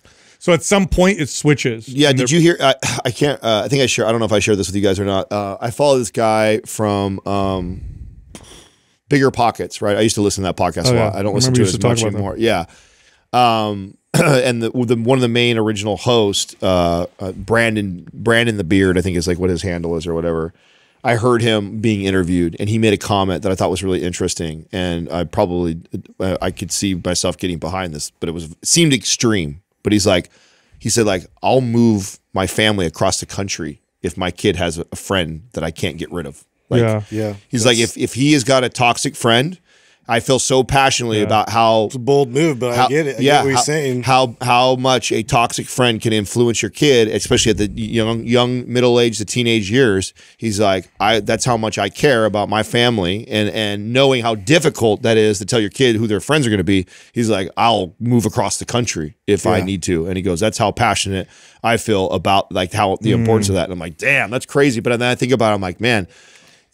Speaker 1: So at some point it switches.
Speaker 2: Yeah, did you hear? I, I can't. Uh, I think I share. I don't know if I shared this with you guys or not. Uh, I follow this guy from um, BiggerPockets. Right. I used to listen to that podcast
Speaker 1: Oh,
Speaker 2: a
Speaker 1: yeah.
Speaker 2: lot. I don't
Speaker 1: I
Speaker 2: listen to it as much
Speaker 1: about them.
Speaker 2: anymore. Yeah. Um, and the, the one of the main original hosts, uh, uh, Brandon Brandon the Beard, I think is like what his handle is or whatever. I heard him being interviewed, and he made a comment that I thought was really interesting, and I probably uh, I could see myself getting behind this, but it was it seemed extreme. But he's like, he said like I'll move my family across the country if my kid has a friend that I can't get rid of. Like,
Speaker 1: Yeah.
Speaker 3: yeah.
Speaker 2: He's like, if if he has got a toxic friend, I feel so passionately about how
Speaker 3: It's a bold move, but
Speaker 2: how-
Speaker 3: I get it. I
Speaker 2: yeah,
Speaker 3: get what you're
Speaker 2: how,
Speaker 3: saying.
Speaker 2: How how much a toxic friend can influence your kid, especially at the young young middle age to teenage years. He's like, I that's how much I care about my family and and knowing how difficult that is to tell your kid who their friends are going to be. He's like, I'll move across the country if I need to. And he goes, that's how passionate I feel about like how the importance
Speaker 3: Mm.
Speaker 2: of that. And I'm like, damn, that's crazy. But then I think about it, I'm like, man,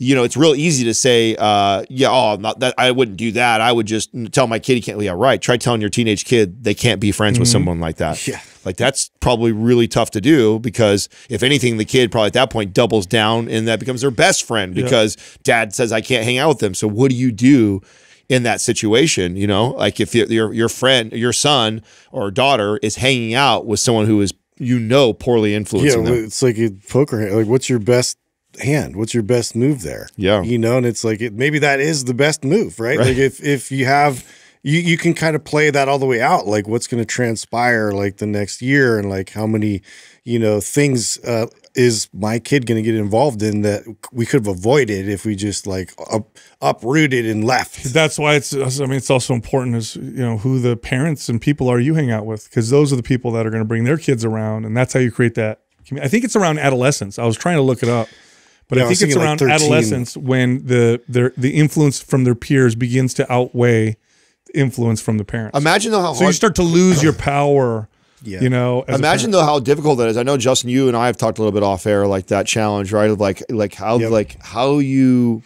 Speaker 2: you know, it's real easy to say, uh, yeah, oh, not that I wouldn't do that. I would just tell my kid he can't. Yeah, right. Try telling your teenage kid they can't be friends with someone like that.
Speaker 3: Yeah.
Speaker 2: like that's probably really tough to do because if anything, the kid probably at that point doubles down and that becomes their best friend because dad says I can't hang out with them. So what do you do? In that situation, you know, like if your your friend, your son or daughter is hanging out with someone who is you know poorly
Speaker 3: yeah,
Speaker 2: influencing them,
Speaker 3: it's like a poker hand. Like, what's your best hand? What's your best move there?
Speaker 2: Yeah.
Speaker 3: you know, and it's like it, maybe that is the best move, right? Like if if you have you you can kind of play that all the way out, like what's going to transpire like the next year, and like how many, you know, things uh, is my kid going to get involved in that we could have avoided if we just like up, uprooted and left.
Speaker 1: That's why it's. I mean, it's also important as you know who the parents and people are you hang out with because those are the people that are going to bring their kids around, and that's how you create that. I think it's around adolescence. I was trying to look it up, but
Speaker 3: Yeah, I
Speaker 1: I think it's
Speaker 3: thinking like
Speaker 1: around adolescence when the their the influence from their peers begins to outweigh the influence from the parents.
Speaker 2: Imagine though how
Speaker 1: so you start to lose your power.
Speaker 3: Yeah.
Speaker 1: You know.
Speaker 2: Imagine though how difficult that is. I know Justin, you and I have talked a little bit off air, like that challenge, right? Of like, like how,
Speaker 3: Yep.
Speaker 2: like how you,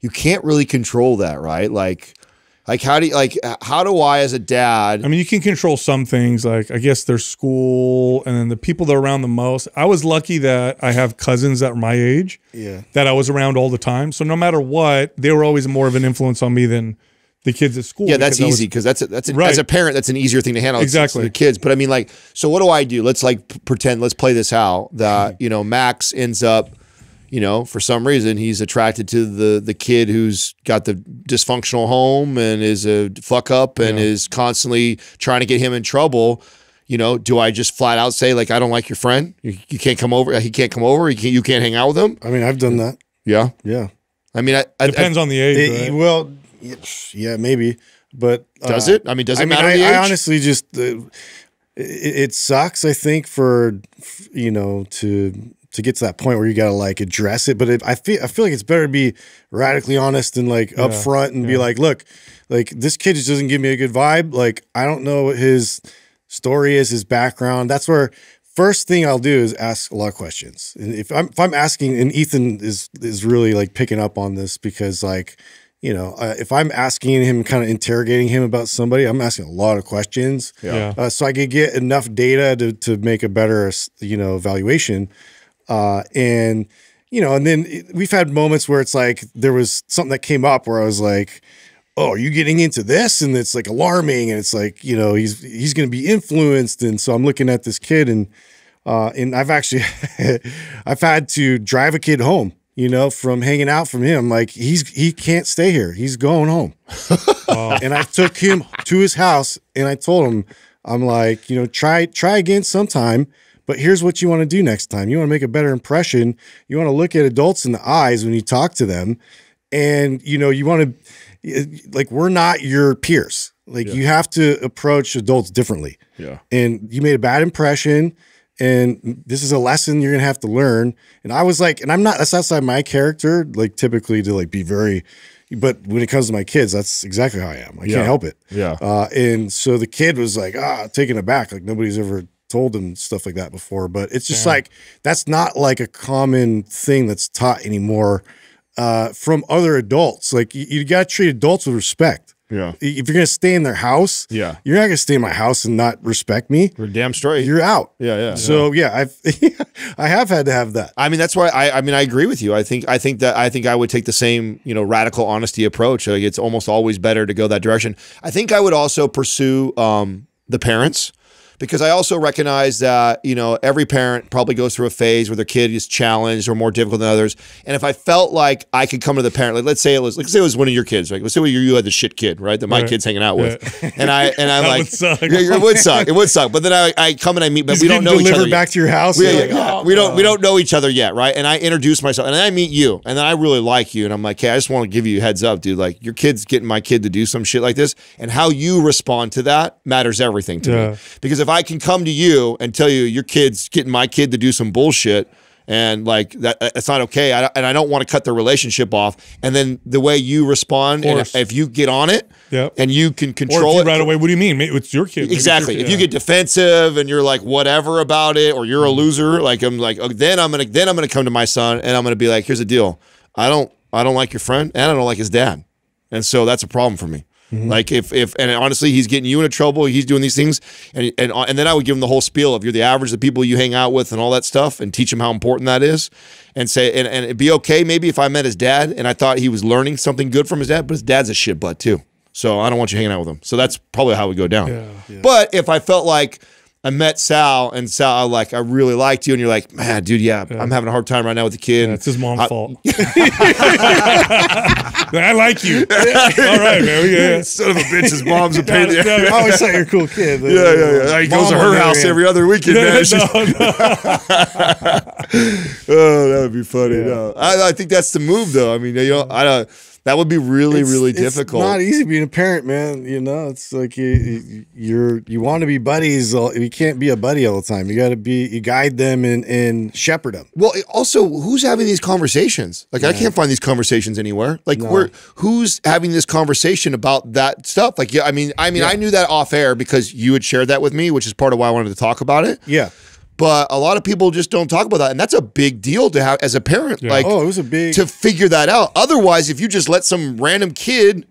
Speaker 2: you can't really control that, right? Like, like how do you, like, uh, how do I as a dad?
Speaker 1: I mean, you can control some things, like I guess their school and then the people that are around the most. I was lucky that I have cousins that are my age
Speaker 3: Yeah.
Speaker 1: that I was around all the time. So no matter what, they were always more of an influence on me than the kids at school.
Speaker 2: Yeah, that's easy because that's a, that's a,
Speaker 1: Right.
Speaker 2: as a parent that's an easier thing to handle.
Speaker 1: Exactly.
Speaker 2: the kids. But I mean, like, so what do I do? Let's like pretend. Let's play this out. That you know, Max ends up, you know, for some reason he's attracted to the the kid who's got the dysfunctional home and is a fuck up and is constantly trying to get him in trouble. You know, do I just flat out say like I don't like your friend? You, you can't come over. He can't come over. You can't. You can't hang out with him.
Speaker 3: I mean, I've done that.
Speaker 2: Yeah.
Speaker 3: Yeah.
Speaker 2: I mean, I, I,
Speaker 1: depends on the age.
Speaker 3: It-
Speaker 1: right?
Speaker 3: Well, yeah, maybe, but
Speaker 2: Does
Speaker 3: uh,
Speaker 2: it? I mean, does it
Speaker 3: I mean,
Speaker 2: matter
Speaker 3: I,
Speaker 2: the
Speaker 3: I honestly just uh, it, it sucks. I think for you know to to get to that point where you got to like address it. But it, I feel I feel like it's better to be radically honest and like upfront and be like, look, like this kid just doesn't give me a good vibe. Like I don't know what his story is, his background. That's where first thing I'll do is ask a lot of questions. And if I'm if I'm asking, and Ethan is is really like picking up on this because like you know uh, if I'm asking him, kind of interrogating him about somebody, I'm asking a lot of questions.
Speaker 1: Yeah.
Speaker 3: Uh, so I could get enough data to to make a better you know evaluation. Uh, and you know, and then it- we've had moments where it's like there was something that came up where I was like, "Oh, are you getting into this?" And it's like alarming, and it's like you know he's he's going to be influenced, and so I'm looking at this kid, and uh, and I've actually I've had to drive a kid home, you know, from hanging out from him. Like he's he can't stay here, he's going home, and I took him to his house, and I told him, I'm like, you know, try try again sometime. But here's what you want to do next time. You want to make a better impression. You want to look at adults in the eyes when you talk to them. And, you know, you want to, like, we're not your peers. Like, you have to approach adults differently.
Speaker 2: Yeah.
Speaker 3: And you made a bad impression. And this is a lesson you're going to have to learn. And I was like, and I'm not, that's outside my character, like, typically to like be very, but when it comes to my kids, that's exactly how I am. I
Speaker 2: Yeah.
Speaker 3: can't help it.
Speaker 2: Yeah.
Speaker 3: Uh, and so the kid was like, ah, taken aback. Like nobody's ever told him stuff like that before. But it's just like, that's not like a common thing that's taught anymore uh, from other adults. Like you, you got to treat adults with respect.
Speaker 2: Yeah.
Speaker 3: If you're to stay in their house,
Speaker 2: Yeah.
Speaker 3: you're not to stay in my house and not respect me.
Speaker 2: You're damn straight.
Speaker 3: You're out.
Speaker 2: yeah, yeah.
Speaker 3: So yeah, I've I have had to have that.
Speaker 2: I mean, that's why I, I mean, I agree with you. I think, I think that, I think I would take the same, you know, radical honesty approach. Like it's almost always better to go that direction. I think I would also pursue um, the parents because I also recognize that, you know, every parent probably goes through a phase where their kid is challenged or more difficult than others. And if I felt like I could come to the parent, like let's say it was, let's say it was one of your kids, right? Let's say you, you had the shit kid, right? That my
Speaker 1: Right.
Speaker 2: kid's hanging out with. And I, and I'm like. Yeah, it would suck. It would suck. But then I, I come and I meet, but
Speaker 3: Just
Speaker 2: we don't know each other. yet.
Speaker 3: to your house.
Speaker 2: Yeah,
Speaker 3: You're
Speaker 2: yeah,
Speaker 3: like,
Speaker 2: yeah.
Speaker 3: "Oh,
Speaker 2: we don't we don't know each other yet, right? And I introduce myself, and then I meet you, and then I really like you, and I'm like, hey, I just want to give you a heads up, dude. Like your kid's getting my kid to do some shit like this, and how you respond to that matters everything to
Speaker 1: Yeah.
Speaker 2: me. Because if I can come to you and tell you your kid's getting my kid to do some bullshit. And like that, uh, it's not okay. I, and I don't want to cut the relationship off. And then the way you respond, and if you get on it,
Speaker 1: Yep.
Speaker 2: and you can control
Speaker 1: you
Speaker 2: it
Speaker 1: right away, what do you mean? It's your kid. It's your
Speaker 2: Exactly.
Speaker 1: kid.
Speaker 2: If you get defensive and you're like whatever about it, or you're a mm-hmm. loser, like I'm like, oh, then I'm gonna then I'm gonna come to my son and I'm gonna be like, here's the deal, I don't I don't like your friend and I don't like his dad, and so that's a problem for me. Mm-hmm. Like if if and honestly, he's getting you into trouble. He's doing these things, and and and then I would give him the whole spiel of you're the average of the people you hang out with and all that stuff, and teach him how important that is, and say and and it'd be okay maybe if I met his dad and I thought he was learning something good from his dad, but his dad's a shit butt too. So I don't want you hanging out with him. So that's probably how we go down. But if I felt like I met Sal, and Sal, like, I really liked you, and you're like, man, dude, yeah, I'm having a hard time right now with the kid.
Speaker 1: It's his mom's
Speaker 2: I-
Speaker 1: fault. I like you. All right, man. Yeah.
Speaker 2: Son of a bitch, his mom's a pain. in the-
Speaker 1: No, no,
Speaker 3: I always thought you're a cool kid.
Speaker 2: Yeah, yeah, yeah. He goes to her house every other weekend,
Speaker 1: no,
Speaker 2: man.
Speaker 1: no,
Speaker 2: She's-
Speaker 1: no.
Speaker 2: oh, that would be funny. No, I, I think that's the move, though. I mean, you know, I don't. That would be really,
Speaker 3: It's-
Speaker 2: really
Speaker 3: it's
Speaker 2: difficult.
Speaker 3: not easy being a parent, man. You know, it's like you, you you're you want to be buddies. all- You can't be a buddy all the time. You got to be you guide them and and shepherd them.
Speaker 2: Well, also, who's having these conversations? Like, I can't find these conversations anywhere. Like, where who's having this conversation about that stuff? Like, yeah, I mean, I mean, I knew that off air because you had shared that with me, which is part of why I wanted to talk about it.
Speaker 3: Yeah.
Speaker 2: But a lot of people just don't talk about that, and that's a big deal to have as a parent. Like,
Speaker 3: Oh, it was a big.
Speaker 2: to figure that out. Otherwise, if you just let some random kid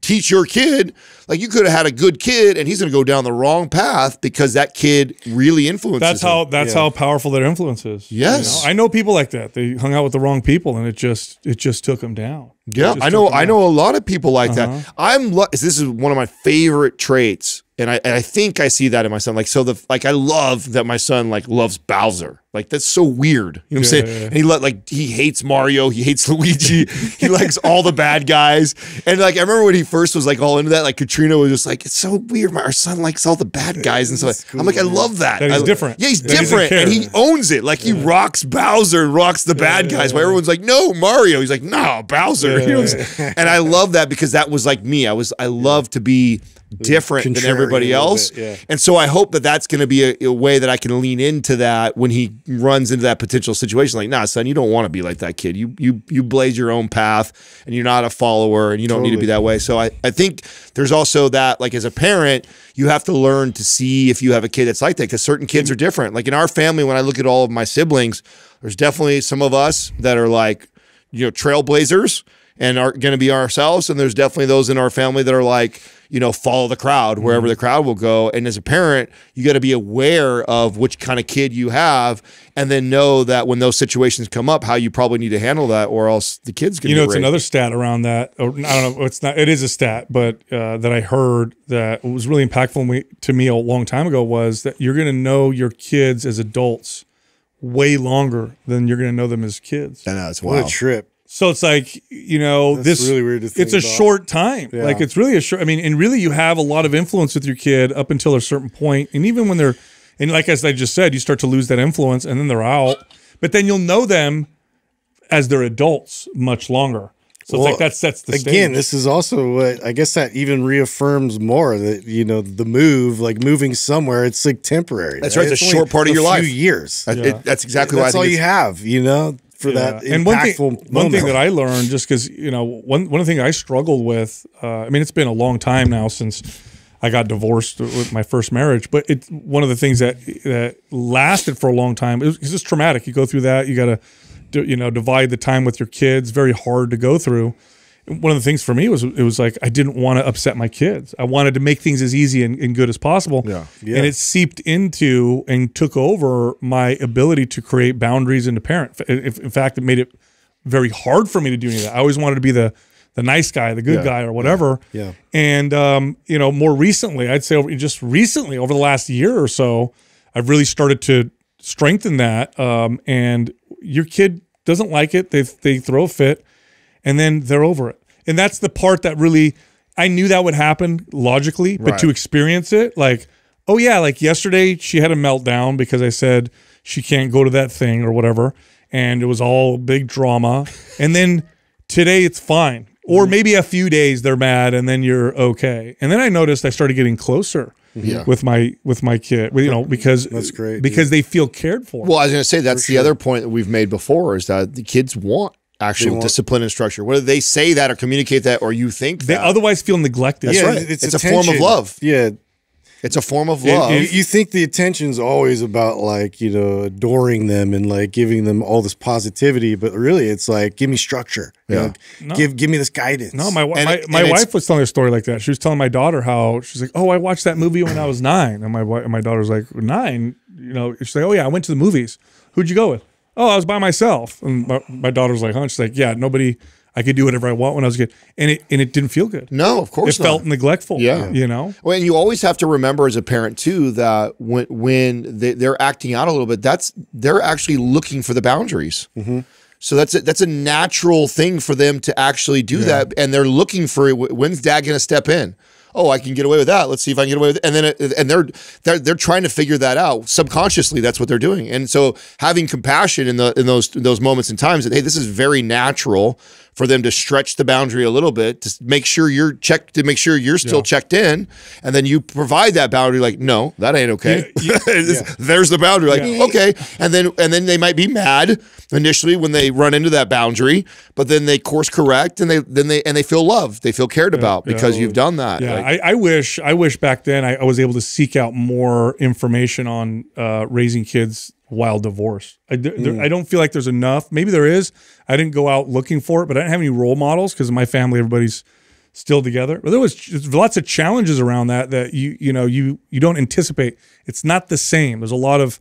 Speaker 2: teach your kid, like you could have had a good kid and he's going to go down the wrong path because that kid really influences.
Speaker 1: That's how
Speaker 2: him.
Speaker 1: that's
Speaker 3: Yeah.
Speaker 1: how powerful their influence is. you
Speaker 2: Yes.
Speaker 1: know? I know people like that. They hung out with the wrong people, and it just it just took them down.
Speaker 2: Yeah, I know. I know a lot of people like
Speaker 1: Uh-huh.
Speaker 2: that. I'm. This is one of my favorite traits, and I and I think I see that in my son. Like so, the like I love that my son like loves Bowser. Like that's so weird. You know what I'm saying?
Speaker 1: yeah, yeah.
Speaker 2: And he let like he hates Mario. He hates Luigi. he likes all the bad guys. And like I remember when he first was like all into that. Like Katrina was just like, it's so weird. My our son likes all the bad guys and stuff. I'm like, I love that.
Speaker 1: That he's
Speaker 2: I-
Speaker 1: different.
Speaker 2: Yeah, he's
Speaker 1: That
Speaker 2: different, and he owns it. Like he rocks Bowser and rocks the bad guys. While everyone's like, no, Mario. He's like, no, Bowser. You know and I love that because that was like me. I was I love to be different than everybody else.
Speaker 3: bit, yeah.
Speaker 2: And so I hope that that's going to be a, a way that I can lean into that when he runs into that potential situation. Like, nah, son, you don't want to be like that kid. You you you blaze your own path, and you're not a follower, and you don't need to be that way. So I I think there's also that like as a parent, you have to learn to see if you have a kid that's like that because certain kids are different. Like in our family, when I look at all of my siblings, there's definitely some of us that are like you know trailblazers and are going to be ourselves and there's definitely those in our family that are like you know follow the crowd wherever the crowd will go and as a parent you got to be aware of which kind of kid you have and then know that when those situations come up how you probably need to handle that or else the kid's going to
Speaker 1: You know, it's another stat around that. Or, I don't know. It's not. It is a stat, but uh, that I heard that was really impactful me- to me a long time ago was that you're going to know your kids as adults way longer than you're going to know them as kids.
Speaker 2: I know it's
Speaker 3: what a trip.
Speaker 1: So it's like you know
Speaker 3: That's
Speaker 1: this.
Speaker 3: really weird to
Speaker 1: it's a
Speaker 3: about.
Speaker 1: short time.
Speaker 3: Yeah.
Speaker 1: Like it's really a short. I mean, and really you have a lot of influence with your kid up until a certain point. point, and even when they're, and like as I just said, you start to lose that influence, and then they're out. But then you'll know them as they're adults much longer. So it's
Speaker 3: Well,
Speaker 1: like that sets the
Speaker 3: Again,
Speaker 1: stage.
Speaker 3: this is also what I guess that even reaffirms more that you know the move, like moving somewhere, it's like temporary.
Speaker 2: That's right, it's a short part of your life.
Speaker 3: Few years.
Speaker 2: That- it- that's exactly
Speaker 3: That's
Speaker 2: why I
Speaker 3: all
Speaker 2: think
Speaker 3: you have, you know, for that
Speaker 1: and one thing,
Speaker 3: impactful
Speaker 1: one thing that I learned just because you know one one of the things I struggled with. Uh, I mean, it's been a long time now since I got divorced with my first marriage, but it's one of the things that that lasted for a long time. It was, it's just traumatic. You go through that. You got to, you know, divide the time with your kids. Very hard to go through. One of the things for me was it was like I didn't want to upset my kids. I wanted to make things as easy and, and good as possible.
Speaker 3: Yeah.
Speaker 1: And it seeped into and took over my ability to create boundaries and to parent. If- In fact, it made it very hard for me to do any of that. I always wanted to be the the nice guy, the good
Speaker 3: Yeah.
Speaker 1: guy, or whatever.
Speaker 3: Yeah.
Speaker 1: And um, you know, more recently, I'd say over, just recently, over the last year or so, I've really started to strengthen that. Um, and your kid doesn't like it; they they throw a fit, and then they're over it. And that's the part that really I knew that would happen logically, but to experience it, like, oh yeah, like yesterday she had a meltdown because I said she can't go to that thing or whatever, and it was all big drama. and then today it's fine. Or
Speaker 2: Mm-hmm.
Speaker 1: maybe a few days they're mad and then you're okay. And then I noticed I started getting closer
Speaker 2: Yeah.
Speaker 1: with my with my kid, you know, because
Speaker 3: That's great,
Speaker 1: because they feel cared for.
Speaker 2: Well, I was going to say that's the other point that we've made before is that the kids want actual discipline and structure. Whether they say that or communicate that or you think
Speaker 1: they
Speaker 2: that,
Speaker 1: otherly feel neglected.
Speaker 2: That's right. It's a form of love.
Speaker 3: Yeah,
Speaker 2: it's a form of
Speaker 1: It-
Speaker 2: love.
Speaker 3: you, you think the attention's always about like you know adoring them and like giving them all this positivity, but really it's like give me structure. you
Speaker 2: Yeah.
Speaker 3: know, give give me this guidance.
Speaker 1: No, my
Speaker 2: And
Speaker 1: my,
Speaker 2: it-
Speaker 1: my wife was telling a story like that. She was telling my daughter how she's like, "Oh, I watched that movie when I was nine. and my wi- and my daughter was like, nine? You know?" She's like, "Oh yeah, I went to the movies. Who'd you go with?" "Oh, I was by myself." And my, my daughter's like, "Huh?" She's like, "Yeah, nobody. I could do whatever I want when I was a kid, and it and it didn't feel good.
Speaker 2: No, of
Speaker 1: It
Speaker 2: course not.
Speaker 1: felt neglectful.
Speaker 2: Yeah.
Speaker 1: you know.
Speaker 2: Well, and you always have to remember as a parent too that when when they, they're acting out a little bit, that's they're actually looking for the boundaries. Mm-hmm. So that's a, that's a natural thing for them to actually do that, and they're looking for when's dad going to step in. Oh, I can get away with that. Let's see if I can get away with it. And then it, and they're they're they're trying to figure that out subconsciously. That's what they're doing. And so having compassion in the in those in those moments and times that hey, this is very natural for them to stretch the boundary a little bit to make sure you're checked to make sure you're still checked in, and then you provide that boundary. Like, no, that ain't okay. This- There's the boundary. Like, okay, and then and then they might be mad initially when they run into that boundary, but then they course correct and they then they and they feel loved. They feel cared about because you've done that.
Speaker 1: Yeah,
Speaker 2: Like,
Speaker 1: I, I wish I wish back then I, I was able to seek out more information on uh, raising kids while divorced. I, d-
Speaker 2: Mm.
Speaker 1: I don't feel like there's enough. Maybe there is. I didn't go out looking for it, but I didn't have any role models because in my family everybody's still together. But there was lots of challenges around that that you you know you you don't anticipate. It's not the same. There's a lot of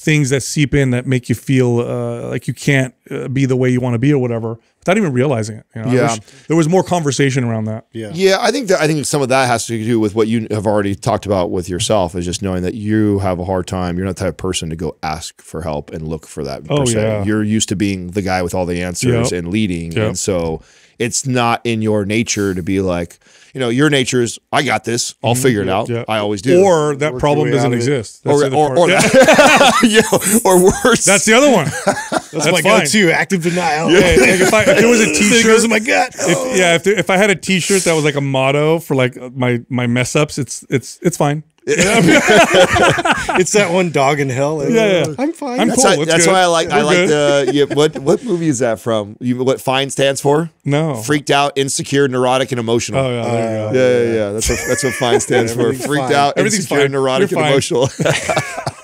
Speaker 1: things that seep in that make you feel uh, like you can't uh, be the way you want to be or whatever without even realizing it. You know,
Speaker 2: Yeah.
Speaker 1: there was more conversation around that.
Speaker 3: Yeah.
Speaker 2: Yeah, I think that I think some of that has to do with what you have already talked about with yourself is just knowing that you have a hard time. You're not the type of person to go ask for help and look for that. per
Speaker 1: Oh,
Speaker 2: se.
Speaker 1: yeah.
Speaker 2: You're used to being the guy with all the answers
Speaker 1: Yep.
Speaker 2: and leading,
Speaker 1: Yep.
Speaker 2: and so it's not in your nature to be like, you know, your nature is I got this. I'll figure it out.
Speaker 1: Mm-hmm. Yeah.
Speaker 2: I always do.
Speaker 1: Or that
Speaker 3: Work
Speaker 1: problem doesn't
Speaker 3: out of it.
Speaker 1: exist. That's
Speaker 2: or or, or,
Speaker 1: Yeah.
Speaker 2: yeah, or worse.
Speaker 1: That's the other one.
Speaker 3: That's,
Speaker 1: That's
Speaker 3: my
Speaker 1: fine.
Speaker 3: go-to active denial.
Speaker 1: Yeah, like if, I, if there was a
Speaker 3: It
Speaker 1: T-shirt,
Speaker 3: goes in my gut.
Speaker 1: if, yeah, if, there, if I had a T-shirt that was like a motto for like my my mess ups, it's it's it's fine.
Speaker 3: it's that one dog in hell.
Speaker 1: Yeah, yeah.
Speaker 3: I'm fine.
Speaker 1: I'm
Speaker 2: that's
Speaker 1: cool.
Speaker 2: why, that's
Speaker 1: good.
Speaker 2: why I like I
Speaker 1: We're
Speaker 2: like
Speaker 1: good.
Speaker 2: the yeah, what what movie is that from? You, what fine stands for?
Speaker 1: No.
Speaker 2: Freaked out, insecure, neurotic, and emotional.
Speaker 1: Oh yeah, there you go.
Speaker 2: Yeah, yeah, yeah. That's what that's what fine stands for. Freaked
Speaker 3: fine.
Speaker 2: out,
Speaker 1: Everything's
Speaker 2: insecure,
Speaker 1: fine.
Speaker 2: neurotic, and emotional.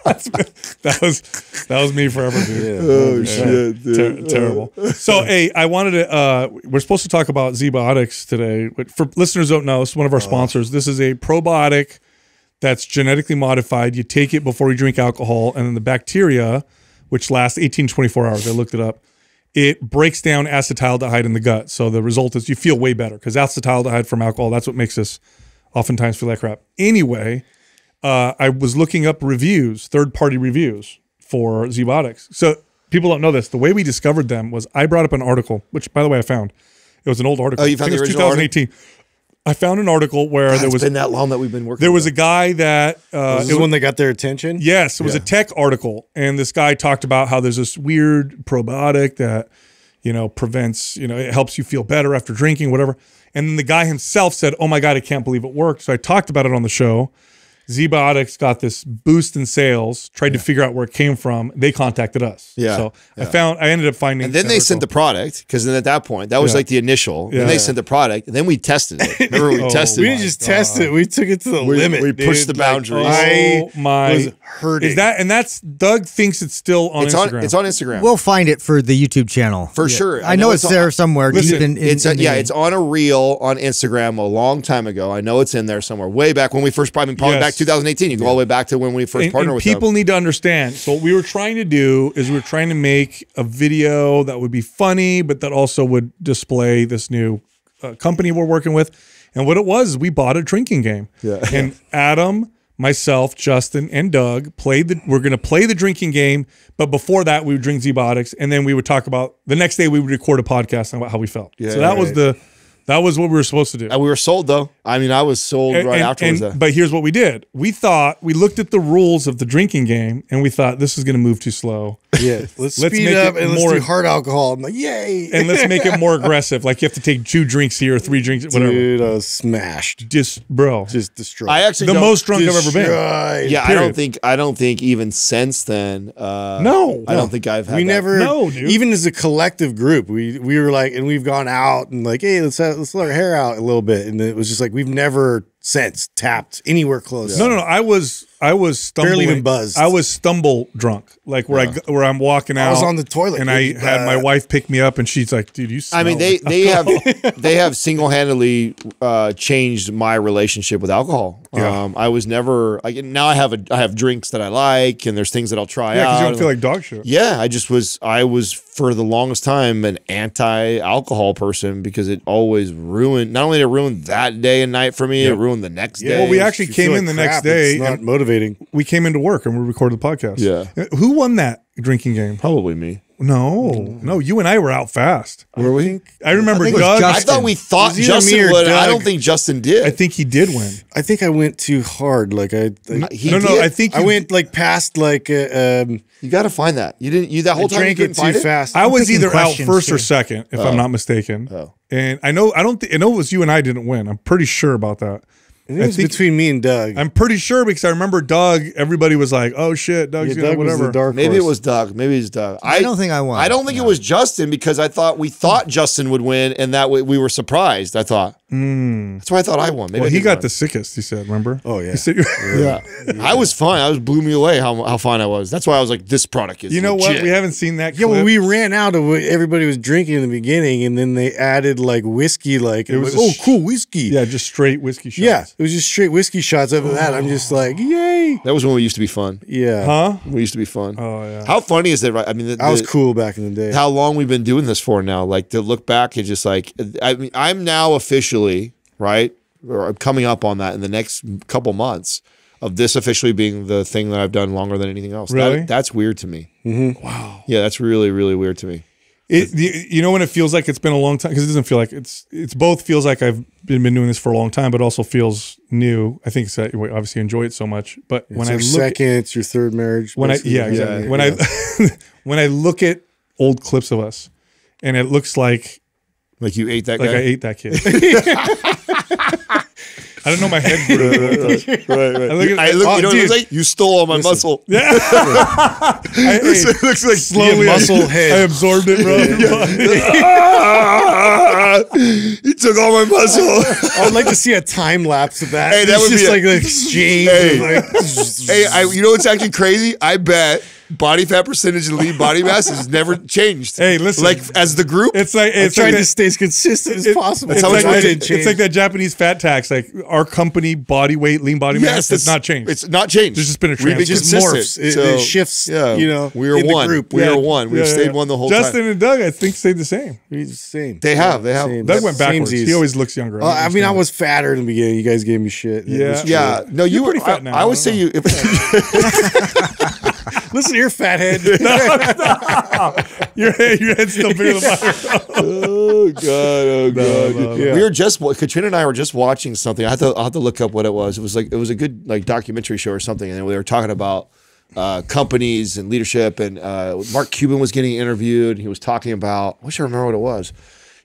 Speaker 1: that was that was me forever, dude.
Speaker 2: oh
Speaker 1: Yeah.
Speaker 2: shit, dude.
Speaker 1: Ter- terrible. So, hey, I wanted to. Uh, we're supposed to talk about ZBiotics today. For listeners who don't know, it's one of our sponsors. This is a probiotic that's genetically modified. You take it before you drink alcohol, and then the bacteria, which lasts 18 24 hours, I looked it up. It breaks down acetaldehyde in the gut. So the result is you feel way better because acetaldehyde from alcohol, that's what makes us oftentimes feel like crap. Anyway, uh, I was looking up reviews, third party reviews for ZBiotics. So people don't know this. The way we discovered them was I brought up an article, which by the way I found. It was an old article.
Speaker 2: Oh, you found the
Speaker 1: it was
Speaker 2: original article?
Speaker 1: 2018. I found an article where there
Speaker 2: It's
Speaker 1: was
Speaker 2: been that long that we've been working.
Speaker 1: there was a guy that uh,
Speaker 3: This
Speaker 1: it
Speaker 3: is one that got their attention.
Speaker 1: Yes, it was a tech article, and this guy talked about how there's this weird probiotic that you know prevents, you know, it helps you feel better after drinking, whatever. And then the guy himself said, "Oh my god, I can't believe it worked." So I talked about it on the show. ZBiotics got this boost in sales. Tried to figure out where it came from. They contacted us.
Speaker 2: Yeah,
Speaker 1: So I found. I ended up finding.
Speaker 2: And then
Speaker 1: that
Speaker 2: they sent the product because then at that point that was
Speaker 1: Yeah.
Speaker 2: like the initial.
Speaker 1: Yeah.
Speaker 2: Then they
Speaker 1: Yeah.
Speaker 2: sent the product. And then we tested it. Remember we
Speaker 1: Oh,
Speaker 2: tested.
Speaker 3: We
Speaker 1: my
Speaker 3: didn't just
Speaker 1: God.
Speaker 3: test it. We took it to the
Speaker 2: We-
Speaker 3: limit.
Speaker 2: we pushed
Speaker 3: dude.
Speaker 2: the boundaries.
Speaker 3: I
Speaker 1: Oh my!
Speaker 3: was hurting.
Speaker 1: Is that and that's Doug thinks it's still on
Speaker 2: It's
Speaker 1: Instagram.
Speaker 2: on. It's on Instagram.
Speaker 4: We'll find it for the YouTube channel.
Speaker 2: For sure.
Speaker 4: I, know, it's,
Speaker 2: on-
Speaker 4: there somewhere.
Speaker 1: Listen,
Speaker 4: in, in,
Speaker 2: it's a,
Speaker 4: in the-
Speaker 2: yeah, it's on a reel on Instagram a long time ago. I know it's in there somewhere, way back when we first probably probably
Speaker 1: Yes.
Speaker 2: Back 2018. You go all the way back to when we first
Speaker 1: and,
Speaker 2: partnered
Speaker 1: and
Speaker 2: with
Speaker 1: people
Speaker 2: them.
Speaker 1: need to understand. So what we were trying to do is we were trying to make a video that would be funny, but that also would display this new uh, company we're working with. And what it was, we bought a drinking game.
Speaker 2: Yeah.
Speaker 1: And Adam, myself, Justin, and Doug played the. We're going to play the drinking game, but before that, we would drink ZBiotics, and then we would talk about the next day. We would record a podcast about how we felt. Yeah, so that was the. That was what we were supposed to do.
Speaker 2: And we were sold though. I mean, I was sold
Speaker 1: And-
Speaker 2: right
Speaker 1: and-
Speaker 2: afterwards.
Speaker 1: and- but here's what we did. We thought we looked at the rules of the drinking game and we thought this is going to move too slow.
Speaker 3: yeah. Let's,
Speaker 1: Let's
Speaker 3: speed
Speaker 1: make
Speaker 3: up
Speaker 1: it
Speaker 3: and let's
Speaker 1: more-
Speaker 3: do hard alcohol. I'm like, yay!
Speaker 1: And let's make it more aggressive. Like you have to take two drinks here, three drinks, whatever.
Speaker 3: Dude, I was smashed.
Speaker 1: Just bro,
Speaker 3: Just destroyed.
Speaker 2: I actually
Speaker 1: the most drunk I've ever been.
Speaker 3: Destroyed.
Speaker 2: Yeah, I don't think I don't think even since then. Uh,
Speaker 1: No,
Speaker 2: I don't think I've had.
Speaker 3: we
Speaker 2: that.
Speaker 3: never
Speaker 1: No, dude.
Speaker 3: even as a collective group we we were like and we've gone out and like hey let's have, let's let our hair out a little bit and it was just like we've never since tapped anywhere close
Speaker 1: No, no, no. I was I was stumbling.
Speaker 3: Barely even buzzed.
Speaker 1: I was stumble drunk, like where I go- where I'm walking out.
Speaker 3: I was on the toilet,
Speaker 1: and I
Speaker 3: dude.
Speaker 1: had my
Speaker 3: Uh,
Speaker 1: wife pick me up, and she's like, "Dude, you."
Speaker 2: I mean,
Speaker 1: smell
Speaker 2: they
Speaker 1: like
Speaker 2: they have they have single handedly uh, changed my relationship with alcohol.
Speaker 1: Yeah.
Speaker 2: Um, I was never like now. I have a I have drinks that I like, and there's things that I'll try
Speaker 1: Yeah,
Speaker 2: out.
Speaker 1: because you don't feel like dog shit.
Speaker 2: Yeah, I just was. I was for the longest time an anti-alcohol person because it always ruined. Not only did it ruin that day and night for me, it ruined the next day.
Speaker 1: Well, we actually
Speaker 3: If you
Speaker 1: came in
Speaker 3: like
Speaker 1: the next day
Speaker 3: It's not
Speaker 1: and-
Speaker 3: motivating.
Speaker 1: We came into work and we recorded the podcast.
Speaker 2: Yeah.
Speaker 1: Who won that drinking game?
Speaker 2: probably me.
Speaker 1: No, no, you and I were out fast.
Speaker 2: Were we?
Speaker 1: I remember
Speaker 4: think it was
Speaker 1: Doug.
Speaker 2: I
Speaker 4: Justin.
Speaker 2: thought we thought
Speaker 3: It was either
Speaker 2: Justin
Speaker 3: me or
Speaker 2: would. I
Speaker 3: Doug.
Speaker 2: don't think Justin did.
Speaker 1: I think he did win.
Speaker 3: I think I went too hard. Like I, I,
Speaker 2: He
Speaker 1: no, no,
Speaker 2: did.
Speaker 1: I think
Speaker 3: I
Speaker 1: you-
Speaker 3: went like past like uh, um,
Speaker 2: you got to find that. You didn't. You that whole
Speaker 3: I
Speaker 2: time you
Speaker 3: drank
Speaker 2: couldn't
Speaker 3: it too
Speaker 2: find it?
Speaker 3: fast.
Speaker 1: I was
Speaker 4: picking
Speaker 1: either out
Speaker 4: questions
Speaker 1: first or
Speaker 4: here.
Speaker 1: second, if I'm not mistaken.
Speaker 2: Oh.
Speaker 1: And I know I don't. Th- I know it was you and I didn't win. I'm pretty sure about that.
Speaker 3: I think it
Speaker 1: think-
Speaker 3: between me and Doug.
Speaker 1: I'm pretty sure because I remember Doug. Everybody was like, "Oh shit, Doug's
Speaker 3: yeah,
Speaker 1: gonna
Speaker 3: Doug was
Speaker 1: whatever."
Speaker 3: the dark
Speaker 2: Maybe it was Doug. Maybe it was Doug.
Speaker 4: I don't think I won.
Speaker 2: I don't think it was Justin because I thought we thought Justin would win, and that way we were surprised. I thought Mm. that's why I thought I won. Maybe
Speaker 1: well,
Speaker 2: I
Speaker 1: he got
Speaker 2: win.
Speaker 1: the sickest. He said, "Remember?"
Speaker 3: Oh, yeah.
Speaker 1: Said,
Speaker 2: Yeah, I was fine. I was blew me away how how fine I was. That's why I was like, this product is.
Speaker 1: You know what? We haven't seen that.
Speaker 3: Yeah, well, we ran out of what everybody was drinking in the beginning, and then they added like whiskey. Like it
Speaker 1: was
Speaker 3: was
Speaker 1: a
Speaker 3: oh, cool whiskey.
Speaker 1: yeah, just straight whiskey shots.
Speaker 3: yeah, it was just straight whiskey shots. After that, I'm just like, yay.
Speaker 2: That was when we used to be fun.
Speaker 3: Yeah,
Speaker 1: Huh?
Speaker 2: We used to be fun.
Speaker 1: Oh yeah.
Speaker 2: How funny is that? Right? I mean, the,
Speaker 3: I was cool back in the day.
Speaker 2: How long we've been doing this for now? Like to look back and just like, I mean, I'm now officially right, or I'm coming up on that in the next couple months of this officially being the thing that I've done longer than anything else. That-
Speaker 1: Really?
Speaker 2: that's weird to me. Mm-hmm. Wow. Yeah, that's really really weird to me.
Speaker 1: It, you know when it feels like it's been a long time because it doesn't feel like it's it's both feels like I've been, been doing this for a long time, but also feels new. I think it's that we obviously enjoy it so much. But when
Speaker 3: it's
Speaker 1: I
Speaker 3: your
Speaker 1: look
Speaker 3: second, it's your third marriage.
Speaker 1: when I yeah exactly when I when I look at old clips of us, and it looks like
Speaker 2: Like you ate that
Speaker 1: like
Speaker 2: guy.
Speaker 1: I ate that kid. I don't know my head grew.
Speaker 2: right, right.
Speaker 1: I look at-
Speaker 2: I look,
Speaker 1: oh,
Speaker 2: you know what it
Speaker 1: dude.
Speaker 2: looks like? You stole all my muscle.
Speaker 1: Yeah, I,
Speaker 2: it
Speaker 1: hey,
Speaker 2: looks like
Speaker 1: slowly
Speaker 3: muscle
Speaker 1: I,
Speaker 3: head.
Speaker 1: I absorbed it, bro.
Speaker 2: you took all my muscle.
Speaker 3: I would like to see a time lapse of that.
Speaker 2: Hey, that
Speaker 3: It's
Speaker 2: would be
Speaker 3: just
Speaker 2: a-
Speaker 3: like an exchange.
Speaker 2: Hey.
Speaker 3: like,
Speaker 2: hey, I, you know what's actually crazy? I bet body fat percentage and lean body mass has never changed.
Speaker 1: Hey, listen.
Speaker 2: like as the group,
Speaker 1: It's like it's
Speaker 3: trying
Speaker 1: like
Speaker 3: to stay as consistent as
Speaker 1: it-
Speaker 3: possible.
Speaker 1: It's
Speaker 2: how
Speaker 1: like,
Speaker 2: much
Speaker 1: that, it's like that Japanese fat tax. Like our company body weight, lean body mass, has
Speaker 2: it's
Speaker 1: not changed.
Speaker 2: It's not changed.
Speaker 1: There's just been a
Speaker 2: We've
Speaker 1: trans-
Speaker 2: been
Speaker 3: It just
Speaker 2: consistent.
Speaker 3: morphs. It- it shifts, Yeah, you know,
Speaker 2: we are
Speaker 3: in the
Speaker 2: one.
Speaker 3: group.
Speaker 2: We
Speaker 1: Yeah.
Speaker 2: are one. We've
Speaker 1: Yeah,
Speaker 2: stayed
Speaker 1: yeah.
Speaker 2: one the whole
Speaker 1: Justin
Speaker 2: time.
Speaker 1: and Doug, I think, stayed the same.
Speaker 3: He's the same.
Speaker 2: They have. They have.
Speaker 3: Same.
Speaker 1: Doug went backwards.
Speaker 3: Samesies.
Speaker 1: He always looks younger.
Speaker 3: Uh, I mean, I was fatter in the beginning. You guys gave me shit.
Speaker 1: Yeah.
Speaker 2: Yeah. No, you were
Speaker 1: pretty fat
Speaker 2: I,
Speaker 1: now.
Speaker 2: I would say
Speaker 1: don't
Speaker 2: you. If,
Speaker 3: Listen to your fat head.
Speaker 1: your head, your head's still bigger than mine.
Speaker 2: oh god. Oh god.
Speaker 1: no,
Speaker 3: no.
Speaker 2: We were just Katrina and I were just watching something. I have to. I have to look up what it was. It was like it was a good like documentary show or something, and we were talking about. Uh, companies and leadership, and uh, Mark Cuban was getting interviewed. He was talking about. I wish I remember what it was.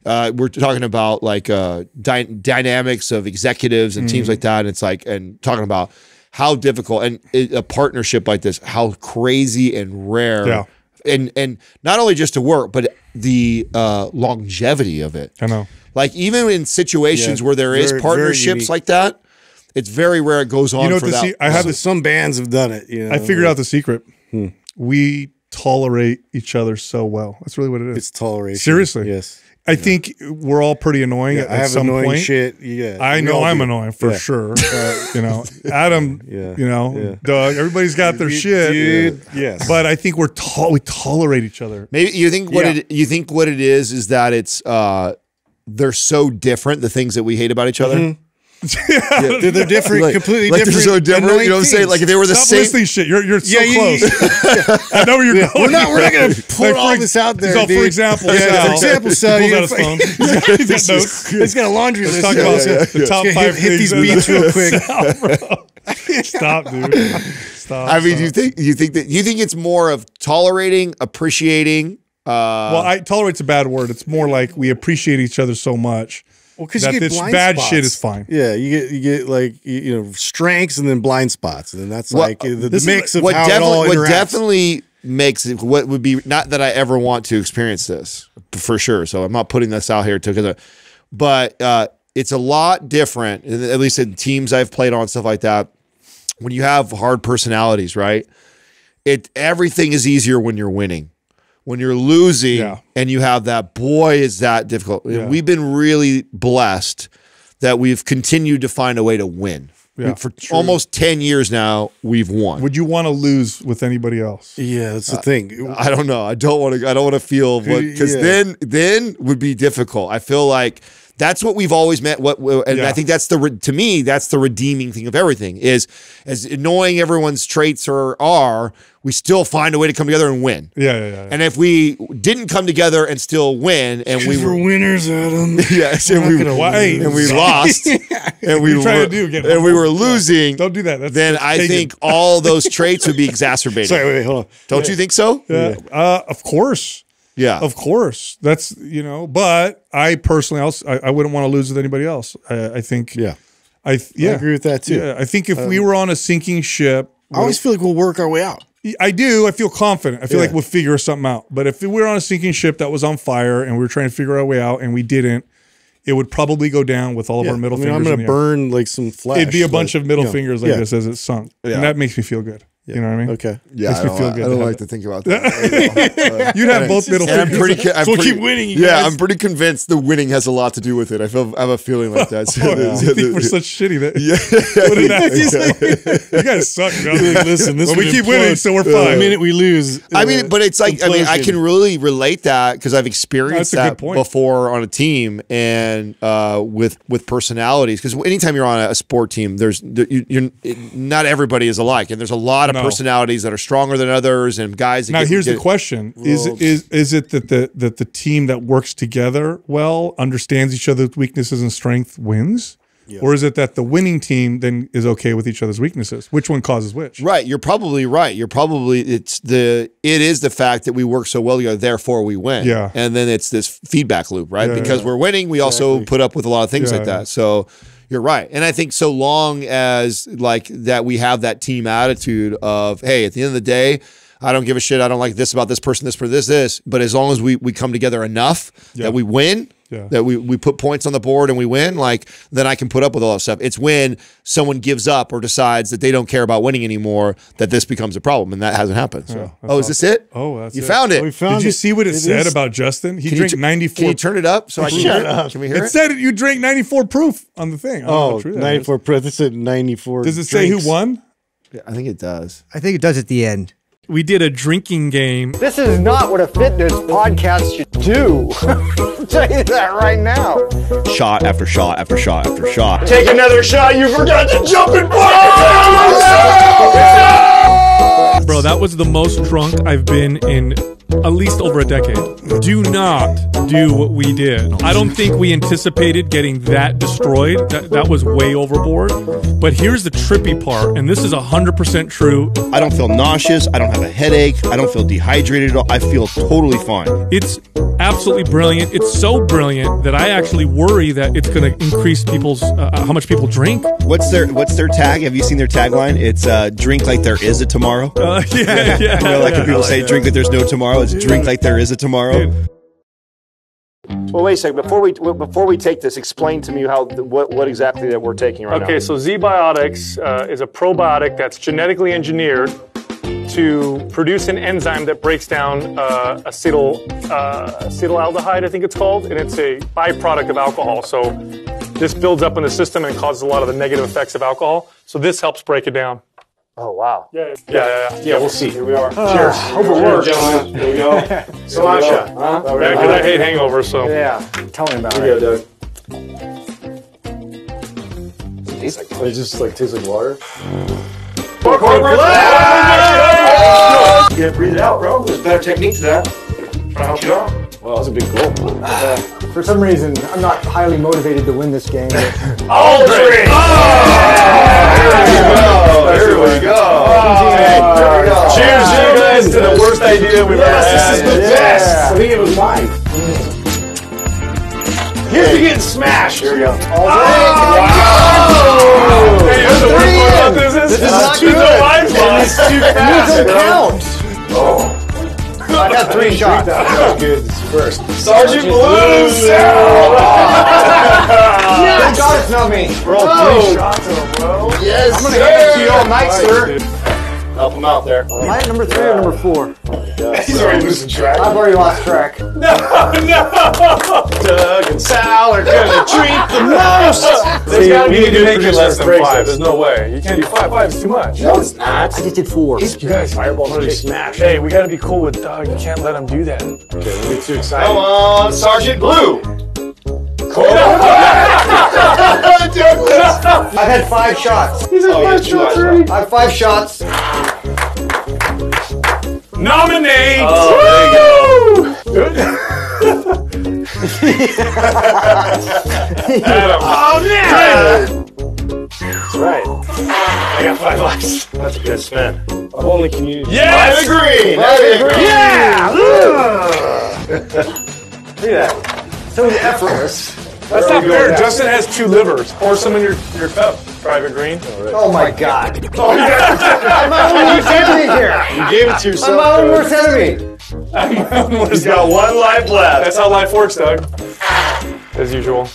Speaker 2: Uh, we're talking about like uh, dy- dynamics of executives and
Speaker 1: Mm.
Speaker 2: teams like that. And it's like and talking about how difficult and a partnership like this, how crazy and rare,
Speaker 1: Yeah.
Speaker 2: and and not only just to work, but the uh, longevity of it.
Speaker 1: I know.
Speaker 2: Like even in situations
Speaker 3: Yeah,
Speaker 2: where there is
Speaker 3: very- very
Speaker 2: partnerships
Speaker 3: unique.
Speaker 2: like that, it's very rare it goes on
Speaker 1: You know what
Speaker 2: for
Speaker 1: the
Speaker 2: that.
Speaker 1: I have
Speaker 3: So some bands have done it. You know,
Speaker 1: I figured out the secret. We tolerate each other so well. That's really what it is.
Speaker 3: it's toleration.
Speaker 1: Seriously.
Speaker 3: yes.
Speaker 1: I think we're all pretty annoying
Speaker 3: Yeah,
Speaker 1: at,
Speaker 3: I
Speaker 1: at
Speaker 3: have
Speaker 1: some
Speaker 3: annoying
Speaker 1: point.
Speaker 3: shit. Yeah,
Speaker 1: I know I'm
Speaker 3: do.
Speaker 1: annoying for
Speaker 3: Yeah.
Speaker 1: sure. Uh, you know, Adam.
Speaker 3: Yeah.
Speaker 1: You know,
Speaker 3: Yeah.
Speaker 1: Doug. Everybody's got their
Speaker 3: Dude,
Speaker 1: shit.
Speaker 3: dude, yes.
Speaker 1: But I think we're to- we tolerate each other.
Speaker 2: Maybe you think what
Speaker 3: Yeah.
Speaker 2: it you think what it is is that it's uh they're so different the things that we hate about each other.
Speaker 3: Mm-hmm. They're, they're different,
Speaker 2: Like,
Speaker 3: completely
Speaker 2: like
Speaker 3: different.
Speaker 2: so different. You know what I'm saying? Like if they were the
Speaker 1: Stop
Speaker 2: same.
Speaker 1: listening shit. You're you're so
Speaker 3: Yeah,
Speaker 1: close. I know where you're going.
Speaker 3: we're not. We're not going to pull
Speaker 1: Like,
Speaker 3: all
Speaker 1: ex-
Speaker 3: this out there.
Speaker 1: So, for example,
Speaker 3: Yeah, for example, Sal,
Speaker 1: he pulls out his phone. He's got notes.
Speaker 3: it's got a laundry
Speaker 1: Let's
Speaker 3: list.
Speaker 1: talk about
Speaker 3: yeah,
Speaker 1: the top five
Speaker 3: hit, these beats real quick.
Speaker 1: Stop, dude. Stop.
Speaker 2: I mean,
Speaker 1: stop.
Speaker 2: you think you think that you think it's more of tolerating, appreciating. Uh,
Speaker 1: Well, I tolerate's a bad word. It's more like we appreciate each other so much
Speaker 3: Well, because
Speaker 1: that
Speaker 3: you get
Speaker 1: this
Speaker 3: blind
Speaker 1: bad
Speaker 3: spots.
Speaker 1: shit is fine.
Speaker 3: Yeah, you get you get like you, you know strengths and then blind spots, and then that's
Speaker 2: What-
Speaker 3: like the, the
Speaker 1: this is
Speaker 3: mix of
Speaker 2: what
Speaker 3: how it all
Speaker 2: definitely what definitely makes it what would be not that I ever want to experience this for sure. So I'm not putting this out here to because, but uh, it's a lot different. At least in teams I've played on stuff like that. when you have hard personalities, right? It everything is easier when you're winning. When you're losing
Speaker 1: Yeah.
Speaker 2: and you have that, boy, is that difficult.
Speaker 1: Yeah.
Speaker 2: We've been really blessed that we've continued to find a way to win.
Speaker 1: Yeah.
Speaker 2: For almost 10 years now, we've won.
Speaker 1: Would you want to lose with anybody else?
Speaker 3: Yeah, that's the thing.
Speaker 2: I don't know. I don't want to. I don't want to feel because
Speaker 3: Yeah.
Speaker 2: then then would be difficult. I feel like that's what we've always meant. What and
Speaker 1: Yeah.
Speaker 2: I think that's the to me that's the redeeming thing of everything is as annoying everyone's traits are are we still find a way to come together and win.
Speaker 1: Yeah, yeah, yeah. yeah.
Speaker 2: And if we didn't come together and still win, and we
Speaker 3: we're
Speaker 2: were
Speaker 3: winners, Adam.
Speaker 2: yes, and we
Speaker 3: win.
Speaker 2: and we lost, and we were,
Speaker 1: to do? Get
Speaker 2: and we were losing.
Speaker 1: Don't do that. That's,
Speaker 2: then
Speaker 1: that's
Speaker 2: I
Speaker 1: pagan.
Speaker 2: think all those traits would be exacerbated.
Speaker 3: Sorry, wait, hold on.
Speaker 2: Don't you think so?
Speaker 1: Yeah. Uh, of course.
Speaker 2: Yeah.
Speaker 1: Of course. That's, you know, but I personally, also, I, I wouldn't want to lose with anybody else. I, I think,
Speaker 3: Yeah,
Speaker 1: I, yeah.
Speaker 3: I agree with that too.
Speaker 1: Yeah. I think if we um, were on a sinking ship,
Speaker 3: I always feel like we'll work our way out.
Speaker 1: I do. I feel confident. I feel
Speaker 3: Yeah.
Speaker 1: like we'll figure something out. But if we were on a sinking ship that was on fire and we were trying to figure our way out and we didn't, it would probably go down with all of
Speaker 3: Yeah.
Speaker 1: our middle
Speaker 3: I mean,
Speaker 1: fingers.
Speaker 3: I'm gonna
Speaker 1: the air.
Speaker 3: burn like some flesh.
Speaker 1: It'd be a bunch
Speaker 3: like,
Speaker 1: of middle
Speaker 3: you know,
Speaker 1: fingers like
Speaker 3: yeah.
Speaker 1: this as it sunk, and that makes me feel good. You know what I mean?
Speaker 3: Okay.
Speaker 2: Yeah,
Speaker 1: Makes
Speaker 2: I
Speaker 1: me
Speaker 2: don't,
Speaker 1: feel
Speaker 2: I
Speaker 1: good
Speaker 2: don't
Speaker 1: to
Speaker 2: like
Speaker 1: have
Speaker 2: to think about that.
Speaker 1: You'd have both middle
Speaker 2: and I'm
Speaker 1: fingers.
Speaker 2: pretty. I'm
Speaker 3: So we'll
Speaker 2: pretty-
Speaker 3: keep winning, you
Speaker 2: Yeah,
Speaker 3: guys.
Speaker 2: I'm pretty convinced the winning has a lot to do with it. I feel. I have a feeling like that. So
Speaker 1: Oh,
Speaker 2: the-
Speaker 1: you think we're such shitty that
Speaker 2: yeah,
Speaker 1: what did that? you guys suck, John.
Speaker 3: Listen, this
Speaker 1: But we
Speaker 3: would
Speaker 1: keep
Speaker 3: implode.
Speaker 1: winning, so we're
Speaker 3: The
Speaker 1: fine.
Speaker 3: minute we lose,
Speaker 2: I
Speaker 3: uh,
Speaker 2: mean, but it's like I mean, I can really relate that because I've experienced
Speaker 1: That's a
Speaker 2: that
Speaker 1: point.
Speaker 2: before on a team and uh, with with personalities. Because anytime you're on a, a sport team, there's there, you, you're it, not everybody is alike, and there's a lot of
Speaker 1: No.
Speaker 2: personalities that are stronger than others, and guys. That
Speaker 1: Now
Speaker 2: get-
Speaker 1: here's the
Speaker 2: get-
Speaker 1: question: Is is is it that the that the team that works together well understands each other's weaknesses and strength wins, or is it that the winning team then is okay with each other's weaknesses? Which one causes which?
Speaker 2: Right, you're probably right. You're probably it's the it is the fact that we work so well together, therefore we win.
Speaker 1: Yeah.
Speaker 2: and then it's this feedback loop, right?
Speaker 1: Yeah,
Speaker 2: because
Speaker 1: yeah.
Speaker 2: we're winning, we also put up with a lot of things
Speaker 1: Yeah,
Speaker 2: like
Speaker 1: yeah.
Speaker 2: that. So you're right, and I think so long as like that we have that team attitude of hey, at the end of the day. I don't give a shit. I don't like this about this person, this person, this, this. But as long as we, we come together enough
Speaker 1: Yeah.
Speaker 2: that we win,
Speaker 1: Yeah.
Speaker 2: that we, we put points on the board and we win, like then I can put up with all that stuff. It's when someone gives up or decides that they don't care about winning anymore that this becomes a problem, and that hasn't happened. So,
Speaker 1: that's
Speaker 2: oh, is this it?
Speaker 1: Oh, that's
Speaker 2: you
Speaker 1: it.
Speaker 2: found it.
Speaker 3: We found
Speaker 1: Did you see what it,
Speaker 3: It
Speaker 1: said
Speaker 3: is-
Speaker 1: about Justin? He
Speaker 2: Can
Speaker 1: drank 94.
Speaker 2: Can you turn it up so I can hear it? Can we hear
Speaker 1: it
Speaker 2: it?
Speaker 1: said you drank 94 proof on the thing. I
Speaker 3: Oh,
Speaker 1: true
Speaker 3: 94 proof. This is 94.
Speaker 1: Does it say who won?
Speaker 2: Yeah, I think it does.
Speaker 4: I think it does at the end.
Speaker 5: We did a drinking game.
Speaker 6: This is not what a fitness podcast should do. I'll tell you that right now.
Speaker 7: shot after shot after shot after shot.
Speaker 6: Take another shot. You forgot to jump in
Speaker 5: Bro, that was the most drunk I've been in at least over a decade. Do not do what we did. I don't think we anticipated getting that destroyed. That, that was way overboard. But here's the trippy part, and this is 100% true.
Speaker 7: I don't feel nauseous. I don't have a headache. I don't feel dehydrated at all. I feel totally fine.
Speaker 5: It's absolutely brilliant. It's so brilliant that I actually worry that it's going to increase people's uh, how much people drink.
Speaker 7: What's their What's their tag? Have you seen their tagline? It's uh, "Drink like there is a tomorrow."
Speaker 5: Uh, yeah, yeah.
Speaker 7: You know, like when
Speaker 5: yeah.
Speaker 7: people say "drink like there's no tomorrow," it's "drink like there is a tomorrow."
Speaker 8: Well, wait a second. Before we before we take this, explain to me how what, what exactly that we're taking right now.
Speaker 5: Okay, so ZBiotics uh, is a probiotic that's genetically engineered to produce an enzyme that breaks down uh, acetyl uh, acetaldehyde, I think it's called, and it's a byproduct of alcohol. So this builds up in the system and causes a lot of the negative effects of alcohol. So this helps break it down.
Speaker 8: Oh wow.
Speaker 5: Yeah, yeah, yeah. yeah.
Speaker 8: Yeah, we'll see. Here we are. Cheers. Hope it works. Gentlemen. Here we go. Sláinte. Huh?
Speaker 5: Yeah, 'cause I hate hangovers, so.
Speaker 6: Yeah, tell me about
Speaker 8: Here
Speaker 6: it.
Speaker 8: we go, Doug. It just like tastes like water. Yeah, breathe it out, bro. There's better technique to that. Trying to help you out. Well, that's a big goal.
Speaker 6: For some reason, I'm not highly motivated to win this game. but
Speaker 8: Aldrich! Oh! There we go. There we go.
Speaker 5: Cheers, you guys, to the worst idea we've ever
Speaker 8: Yes, this is the
Speaker 5: had.
Speaker 8: best. I think it was mine. Here's to getting smashed. Here we go.
Speaker 5: Oh, hey, you know the worst part about this is, this is
Speaker 8: not
Speaker 5: two
Speaker 8: good.
Speaker 5: wine spots.
Speaker 8: Too fast.
Speaker 6: Count. Oh.
Speaker 8: I got
Speaker 6: three shots.
Speaker 8: Sergeant Blue Cell.
Speaker 6: Thank God it's not me.
Speaker 8: Bro, three shots in a row. Yes, I'm gonna
Speaker 6: Give it to you all night, sir.
Speaker 8: Help him out there.
Speaker 6: Am I at number three or number four?
Speaker 8: He's already losing track.
Speaker 6: I've already lost track. No, no!
Speaker 8: Doug and Sal are gonna treat the most.
Speaker 5: There's gotta be
Speaker 8: we
Speaker 5: a
Speaker 8: need to
Speaker 5: good
Speaker 8: make it less than
Speaker 5: breaks
Speaker 8: five.
Speaker 5: There's no way. You can't do five. Five is too much.
Speaker 8: No, it's not.
Speaker 6: I just did four.
Speaker 5: You guys,
Speaker 8: Fireball
Speaker 5: really
Speaker 8: smash.
Speaker 5: Hey, we gotta be cool with Doug. You can't let him do that.
Speaker 8: Get too excited. Come on, Sergeant Blue.
Speaker 6: I've had five shots.
Speaker 8: He's oh, at five shots already.
Speaker 6: I have five shots.
Speaker 5: Nominate.
Speaker 8: Oh,
Speaker 5: Adam.
Speaker 8: Oh, man. That's right. I got five lives. That's a good spin.
Speaker 5: Of only community.
Speaker 8: Yes! Five green.
Speaker 6: Yeah!
Speaker 8: Look at that.
Speaker 6: So effortless.
Speaker 5: That's not fair. Justin has two livers. Pour some in your, your cup, Private Green.
Speaker 6: Oh my God. Oh, I'm my own worst enemy here.
Speaker 8: You gave it to yourself.
Speaker 6: I'm
Speaker 8: yourself.
Speaker 6: my own worst enemy.
Speaker 8: He's got one life left.
Speaker 5: That's how life works, Doug. As usual.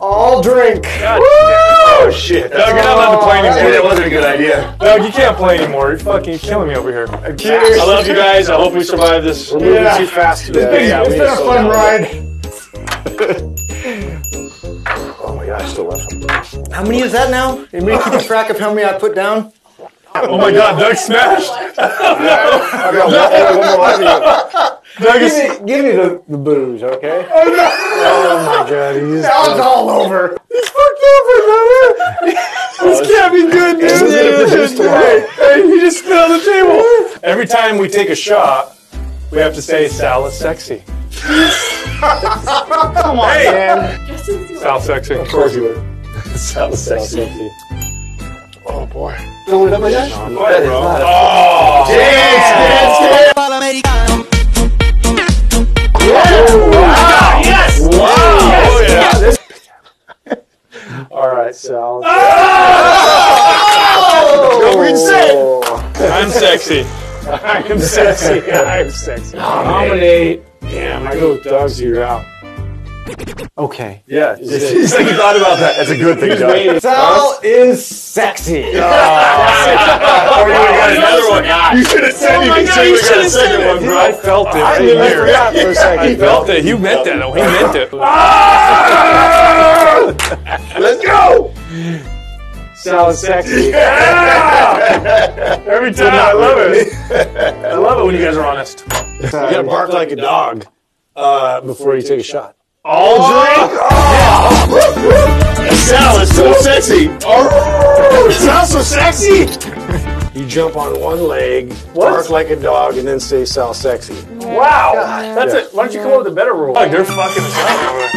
Speaker 6: All drink.
Speaker 5: God,
Speaker 8: Oh, shit.
Speaker 5: Doug, you're not allowed to play
Speaker 8: Hey,
Speaker 5: anymore.
Speaker 8: that wasn't a good idea.
Speaker 5: Doug, you can't play anymore. You're fucking killing me over here.
Speaker 8: I love you guys. I hope we survive this. We're moving
Speaker 6: Yeah.
Speaker 8: too fast today.
Speaker 6: it's
Speaker 8: we
Speaker 6: been
Speaker 8: need to
Speaker 6: a
Speaker 8: slow
Speaker 6: fun
Speaker 8: down.
Speaker 6: ride.
Speaker 8: Oh my gosh, still left.
Speaker 6: How many is that now? Anybody keeping track of how many I put down?
Speaker 5: Oh my god, Doug smashed.
Speaker 8: I got one, one more life.
Speaker 5: Doug
Speaker 6: Give me, give me the, the booze, okay?
Speaker 8: Oh, oh my god, he's.
Speaker 6: Now it's all over.
Speaker 5: He's fucked over, brother. Oh, this can't be good,
Speaker 8: This is gonna
Speaker 5: dude. Hey, hey, he just spit on the table. Every time we take a shot, we have to say Sal is sexy.
Speaker 8: Come on,
Speaker 5: Hey.
Speaker 8: man.
Speaker 5: Sal sexy.
Speaker 8: Of course you would. Sounds sexy. Oh boy. Fill it up like that?
Speaker 5: Go ahead, bro.
Speaker 8: Oh, dance, dance, dance. Wow, yes! Wow!
Speaker 5: Oh, yeah.
Speaker 8: This- All right, Sal.
Speaker 5: Oh!
Speaker 8: we say.
Speaker 5: I'm sexy.
Speaker 8: I am sexy. I'm sexy. Nominate. Damn, I go with Doug's here out.
Speaker 6: Okay.
Speaker 8: Yeah, he's like he thought about that. That's a good thing, Doug.
Speaker 6: Sal is sexy.
Speaker 8: Oh, you got another one. You should have said you could say we got a second one, bro.
Speaker 5: I felt it right
Speaker 8: I
Speaker 5: here.
Speaker 8: forgot for a second.
Speaker 5: I felt it. You meant that. Oh, he meant it.
Speaker 8: Let's go. Sal is sexy. Yeah!
Speaker 5: Every time. I love it. I love it when you guys are honest.
Speaker 8: You gotta bark like a dog uh, before you take a shot.
Speaker 5: All drink.
Speaker 8: Sal is so sexy. Oh, Sal's so sexy. You jump on one leg, bark like a dog, and then say Sal sexy.
Speaker 5: Wow. That's it. Why don't you come up with a better rule? Like they're fucking us up.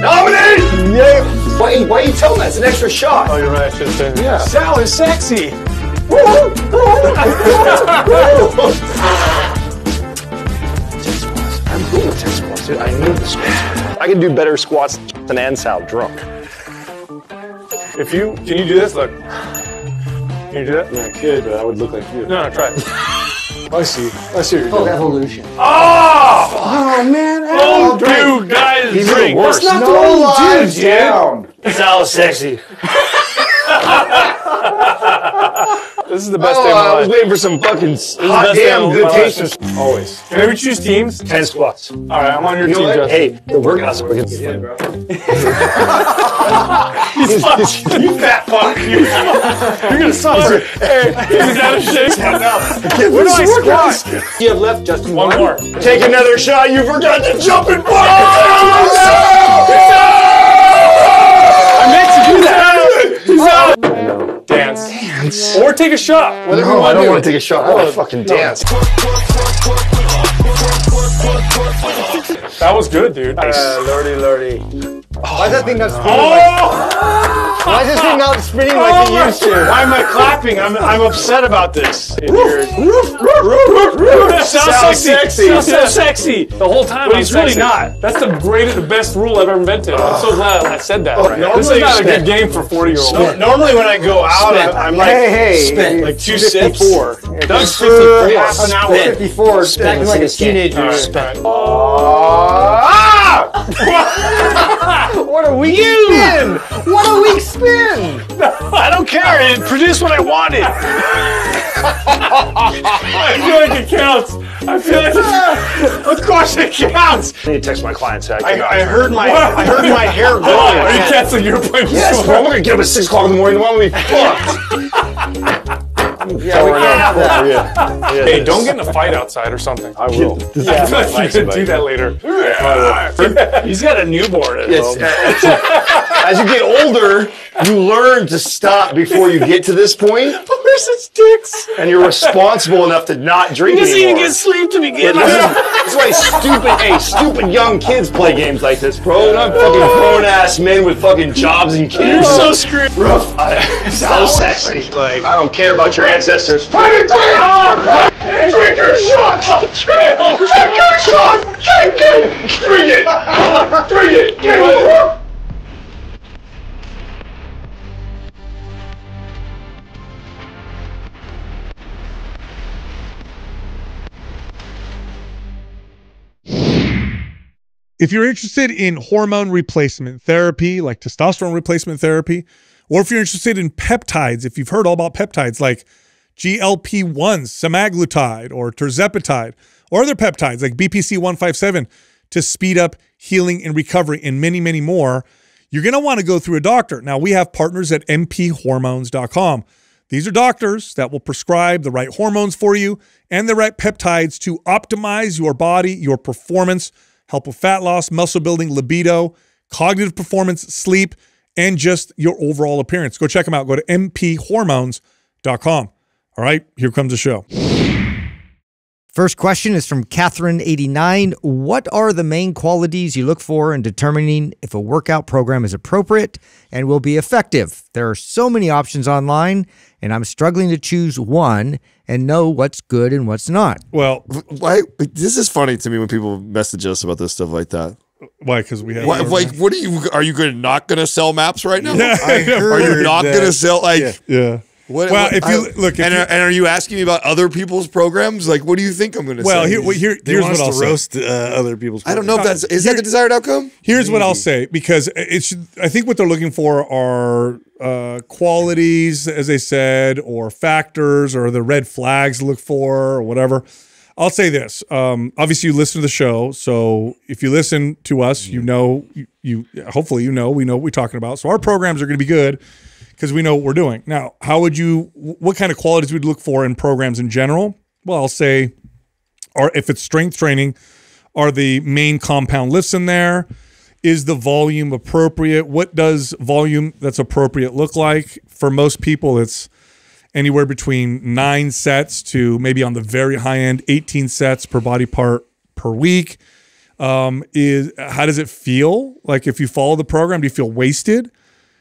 Speaker 8: Nominate! Yeah. Why, why are you telling that? It's an extra shot.
Speaker 5: Oh, you're right. I should have said.
Speaker 8: Yeah. Sal is sexy. with 10 squats, dude. I need the squats. I can do better squats than Ansal drunk.
Speaker 5: If you can you do this? Look. Can you do that?
Speaker 8: I could, but I would look like you.
Speaker 5: No, no, try it.
Speaker 8: I see. I see what you're
Speaker 6: Oh,
Speaker 8: doing.
Speaker 6: evolution.
Speaker 5: Oh!
Speaker 6: Oh, man.
Speaker 5: Oh, dude, guys, drink.
Speaker 8: worst.
Speaker 5: That's not
Speaker 6: No
Speaker 5: the
Speaker 6: lies
Speaker 5: dude,
Speaker 6: down.
Speaker 8: Sal is sexy.
Speaker 5: This is the best
Speaker 8: Oh,
Speaker 5: day of
Speaker 8: I
Speaker 5: my
Speaker 8: was
Speaker 5: life.
Speaker 8: waiting for some fucking hot
Speaker 5: best
Speaker 8: damn
Speaker 5: of
Speaker 8: good
Speaker 5: my
Speaker 8: taste. Always.
Speaker 5: Can we choose teams?
Speaker 8: 10 squats.
Speaker 5: All right, I'm on your
Speaker 8: You
Speaker 5: team. Justin.
Speaker 8: Hey, the workouts are against the bro. you fat fuck.
Speaker 5: You're gonna suffer. hey, he's out of shape.
Speaker 8: Where
Speaker 5: do I squat?
Speaker 8: You have left just
Speaker 5: One more.
Speaker 8: Take another shot. You forgot to jump and block.
Speaker 5: Oh, oh, I meant to do that. He's out. Dance. Dance. Or take a shot. Whatever you
Speaker 8: No, I don't
Speaker 5: to
Speaker 8: want to take a shot. I want to fucking dance.
Speaker 5: That was good, dude.
Speaker 8: Uh, lordy, lordy.
Speaker 6: Why is that thing not spinning? Like, oh! why is this thing not spinning like it used to?
Speaker 8: Why am I clapping? I'm, I'm upset about this.
Speaker 5: Sounds so sexy. Sounds so sexy. The whole time.
Speaker 8: But
Speaker 5: I'm
Speaker 8: he's really
Speaker 5: sexy.
Speaker 8: not.
Speaker 5: That's the greatest, the best rule I've ever invented. I'm so glad I said that. Oh, right. This
Speaker 8: normally
Speaker 5: is not a good game for 40 year olds.
Speaker 8: No- Normally when I go out, I'm, I'm like,
Speaker 6: Hey, hey,
Speaker 8: spin, like two sips.
Speaker 6: 54.
Speaker 8: Doug's
Speaker 6: For
Speaker 8: 54.
Speaker 6: half an hour. 54, acting like a teenager. What a weak spin! What a weak spin!
Speaker 8: I don't care. It produced what I wanted.
Speaker 5: I feel like it counts. I feel like it's,
Speaker 8: of course it counts.
Speaker 9: I need to text my clients. Say I,
Speaker 8: I, I heard my I heard my hair
Speaker 5: Are you canceling your appointment?
Speaker 9: Yes, bro. I'm gonna get up at six o'clock in the morning. Tomorrow, we fucked.
Speaker 6: Yeah, we can't have that.
Speaker 5: Hey, don't get in a fight outside or something.
Speaker 9: I will.
Speaker 5: I feel like you're do that later.
Speaker 8: He's got a newborn at
Speaker 9: Yes,
Speaker 8: home.
Speaker 9: as you get older, you learn to stop before you get to this point,
Speaker 8: Where's his dicks?
Speaker 9: and you're responsible enough to not drink
Speaker 8: He doesn't
Speaker 9: anymore.
Speaker 8: even get sleep to begin
Speaker 9: This
Speaker 8: with.
Speaker 9: this is why stupid, hey, stupid young kids play games like this, bro. Not fucking grown ass men with fucking jobs and kids.
Speaker 8: You're so screwed.
Speaker 9: rough. I- so sexy. Like I don't care about your ancestors. Drink your shot. Drink your shot. Drink it. Drink it. Drink it. It.
Speaker 1: If you're interested in hormone replacement therapy, like testosterone replacement therapy, or if you're interested in peptides, if you've heard all about peptides like GLP 1s, semaglutide, or tirzepatide, or other peptides like BPC 157 to speed up healing and recovery, and many, many more, you're going to want to go through a doctor. Now, we have partners at mphormones.com. These are doctors that will prescribe the right hormones for you and the right peptides to optimize your body, your performance, help with fat loss, muscle building, libido, cognitive performance, sleep, and just your overall appearance. Go check them out. Go to mphormones.com. All right, here comes the show.
Speaker 4: First question is from Catherine89. What are the main qualities you look for in determining if a workout program is appropriate and will be effective? There are so many options online, and I'm struggling to choose one and know what's good and what's not.
Speaker 1: Well,
Speaker 2: Why? This is funny to me when people message us about this stuff like that.
Speaker 1: why? Because we have
Speaker 2: Why, like, what are you? Are you going not going to sell maps right now?
Speaker 1: Yeah, I
Speaker 2: Are you not going to sell like?
Speaker 3: Yeah.
Speaker 1: yeah.
Speaker 2: What,
Speaker 1: Well,
Speaker 2: what-
Speaker 1: if you-
Speaker 2: I-
Speaker 1: look, if
Speaker 2: and,
Speaker 1: you-
Speaker 2: are, and are you asking me about other people's programs? Like, what do you think I'm going to
Speaker 1: Well,
Speaker 2: say?
Speaker 1: well, here
Speaker 3: They
Speaker 1: here's what I'll
Speaker 3: to
Speaker 1: say.
Speaker 3: roast uh, other people's. Programs.
Speaker 2: I don't know if that's is that the desired outcome.
Speaker 1: Here's what I'll say because it's. I think what they're looking for are uh, qualities, as they said, or factors, or the red flags to look for, or whatever. I'll say this. Um, obviously, you listen to the show, so if you listen to us, you know you, you. Hopefully, you know we know what we're talking about. So our programs are going to be good because we know what we're doing. Now, how would you? What kind of qualities would you look for in programs in general? Well, I'll say, or if it's strength training, are the main compound lifts in there? Is the volume appropriate? What does volume that's appropriate look like? For most people, it's anywhere between nine sets to maybe on the very high end, 18 sets per body part per week. Um, is how does it feel? Like if you follow the program, do you feel wasted?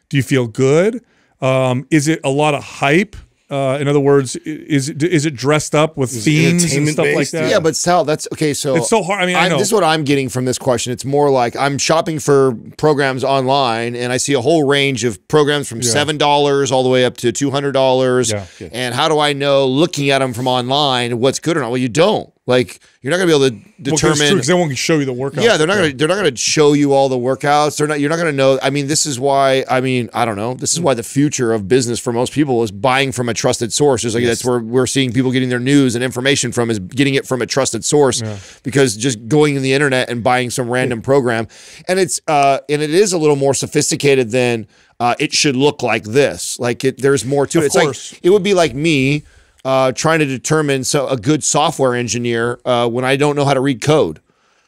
Speaker 1: Do you feel good? Um, is it a lot of hype? Uh, in other words, i- is it dressed up with themes and stuff like that?
Speaker 2: Yeah, but Sal, that's okay. So
Speaker 1: It's so hard. I mean, I know.
Speaker 2: this is what I'm getting from this question. It's more like I'm shopping for programs online, and I see a whole range of programs from seven dollars all the way up to two hundred dollars.
Speaker 1: Yeah, yeah.
Speaker 2: And how do I know, looking at them from online, what's good or not? Well, you don't. Like, you're not gonna be able to
Speaker 1: Well, it's
Speaker 2: determine.
Speaker 1: true, 'cause they won't show you the workout.
Speaker 2: Yeah, they're not gonna they're not gonna show you all the workouts. They're not you're not gonna know. I mean, this is why I mean, I don't know. This is why the future of business for most people is buying from a trusted source. Just like that's where we're seeing people getting their news and information from is getting it from a trusted source because just going in the internet and buying some random program. And it's uh and it is a little more sophisticated than uh, it should look like this. Like it there's more to
Speaker 1: Of
Speaker 2: it. It's
Speaker 1: course.
Speaker 2: like it would be like me uh, trying to determine so a good software engineer uh, when I don't know how to read code.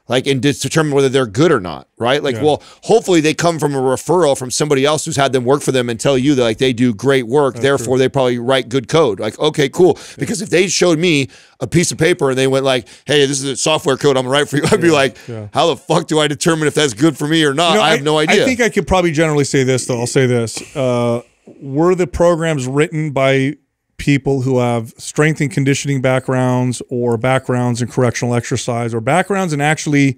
Speaker 2: like and just determine whether they're good or not, right? Like,
Speaker 1: Yeah.
Speaker 2: well, hopefully they come from a referral from somebody else who's had them work for them and tell you that like they do great work, therefore they probably write good code. Like, okay, cool. Because if they showed me a piece of paper and they went like, "Hey, this is a software code I'm gonna write for you," I'd be like,
Speaker 1: Yeah.
Speaker 2: "How the fuck do I determine if that's good for me or not?"
Speaker 1: You know,
Speaker 2: I have no idea.
Speaker 1: I think I could probably generally say this, though. I'll say this: uh, Were the programs written by people who have strength and conditioning backgrounds, or backgrounds in correctional exercise, or backgrounds in actually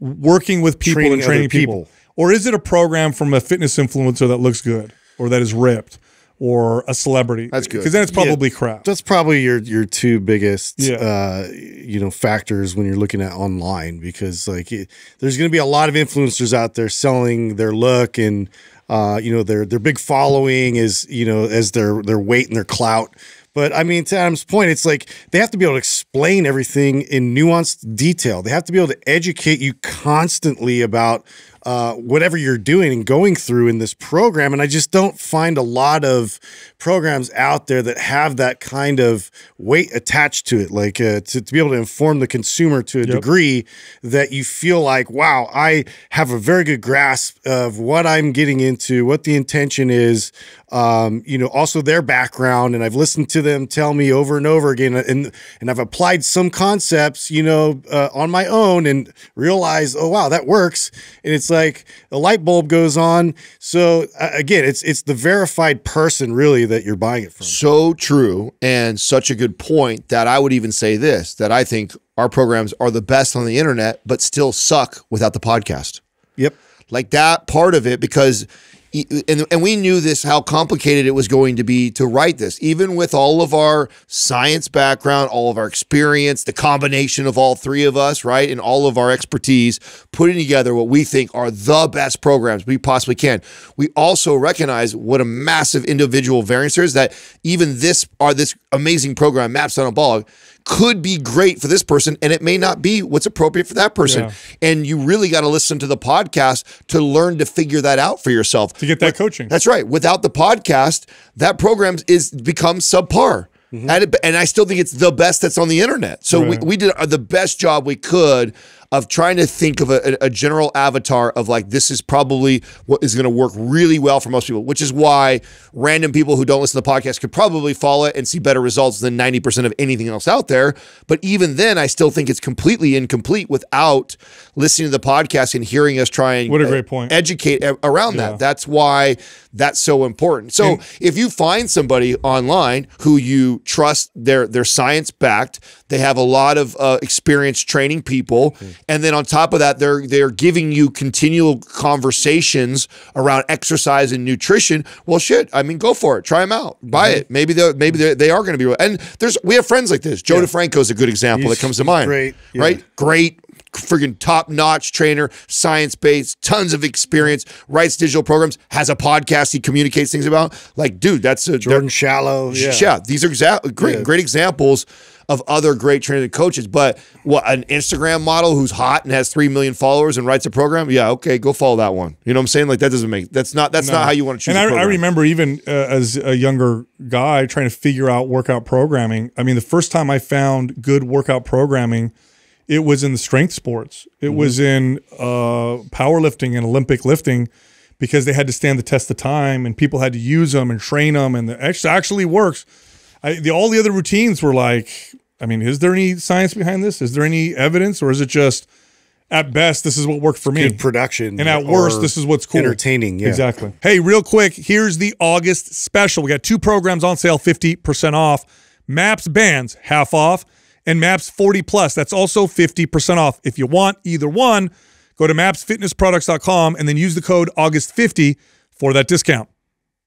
Speaker 1: working with people
Speaker 3: Training
Speaker 1: and training people.
Speaker 3: people.
Speaker 1: or is it a program from a fitness influencer that looks good, or that is ripped, or a celebrity?
Speaker 2: That's good.
Speaker 1: because then it's probably crap.
Speaker 3: That's probably your your two biggest
Speaker 1: Yeah.
Speaker 3: uh you know factors when you're looking at online because like it, there's going to be a lot of influencers out there selling their look and uh you know their their big following is you know as their their weight and their clout but I mean, to Adam's point, it's like they have to be able to explain everything in nuanced detail. They have to be able to educate you constantly about uh, whatever you're doing and going through in this program. And I just don't find a lot of programs out there that have that kind of weight attached to it, like uh, to, to be able to inform the consumer to a degree that you feel like, wow, I have a very good grasp of what I'm getting into, what the intention is, um, you know, also their background. And I've listened to them tell me over and over again, and and I've applied some concepts, you know, uh, on my own and realized, oh wow, that works. And it's like the light bulb goes on. So uh, again, it's it's the verified person really that you're buying it from.
Speaker 2: so true and such a good point that I would even say this that I think our programs are the best on the internet, but still suck without the podcast.
Speaker 3: Yep.
Speaker 2: Like that part of it, because and, and we knew this how complicated it was going to be to write this, even with all of our science background, all of our experience, the combination of all three of us, right, and all of our expertise, putting together what we think are the best programs we possibly can. We also recognize what a massive individual variance there is that even this are this amazing program, Maps Anabolic, could be great for this person, and it may not be what's appropriate for that person.
Speaker 1: Yeah.
Speaker 2: And you really got to listen to the podcast to learn to figure that out for yourself.
Speaker 1: to get that coaching.
Speaker 2: That's right. Without the podcast, that program is becomes subpar. And, it- and I still think it's the best that's on the internet. So we,
Speaker 1: Right.
Speaker 2: we did uh, the best job we could of trying to think of a, a general avatar of like this is probably what is going to work really well for most people, which is why random people who don't listen to the podcast could probably follow it and see better results than 90% of anything else out there. But even then, I still think it's completely incomplete without listening to the podcast and hearing us trying
Speaker 1: What a great point.
Speaker 2: educate around
Speaker 1: Yeah.
Speaker 2: that. That's why that's so important. So
Speaker 1: And-
Speaker 2: if you find somebody online who you trust, they're they're science backed, they have a lot of uh, experience training people, and then on top of that, they're they're giving you continual conversations around exercise and nutrition. Well, shit, I mean, go for it, try them out, buy
Speaker 1: Mm-hmm.
Speaker 2: it. Maybe they maybe they're, they are going to be. And there's we have friends like this. Joe DeFranco is a good example
Speaker 3: He's-
Speaker 2: that comes to mind.
Speaker 3: great, yeah.
Speaker 2: right? Great friggin' top notch trainer, science based, tons of experience, writes digital programs, has a podcast he communicates things about. Like, dude, that's a
Speaker 3: Jordan Shallow.
Speaker 2: yeah.
Speaker 3: Yeah.
Speaker 2: these are great,
Speaker 3: Yeah.
Speaker 2: great examples of other great trainers and coaches. But what an Instagram model who's hot and has three million followers and writes a program? Yeah, okay, go follow that one. You know what I'm saying? Like that doesn't make that's not that's
Speaker 1: No.
Speaker 2: not how you want to choose.
Speaker 1: And I, remember even uh, as a younger guy trying to figure out workout programming. I mean, the first time I found good workout programming, it was in the strength sports. It
Speaker 2: Mm-hmm.
Speaker 1: was in uh, powerlifting and Olympic lifting because they had to stand the test of time and people had to use them and train them, and it actually works. I, the, all the other routines were like, I mean, is there any science behind this? Is there any evidence, or is it just at best this is what worked for me?
Speaker 3: Good production.
Speaker 1: And at worst, this is what's cool.
Speaker 3: Entertaining. Yeah.
Speaker 1: Exactly. Hey, real quick, here's the August special. We got two programs on sale, 50% off. Maps Bands, half off, and Maps 40 Plus. That's also 50% off. If you want either one, go to mapsfitnessproducts.com and then use the code August50 for that discount.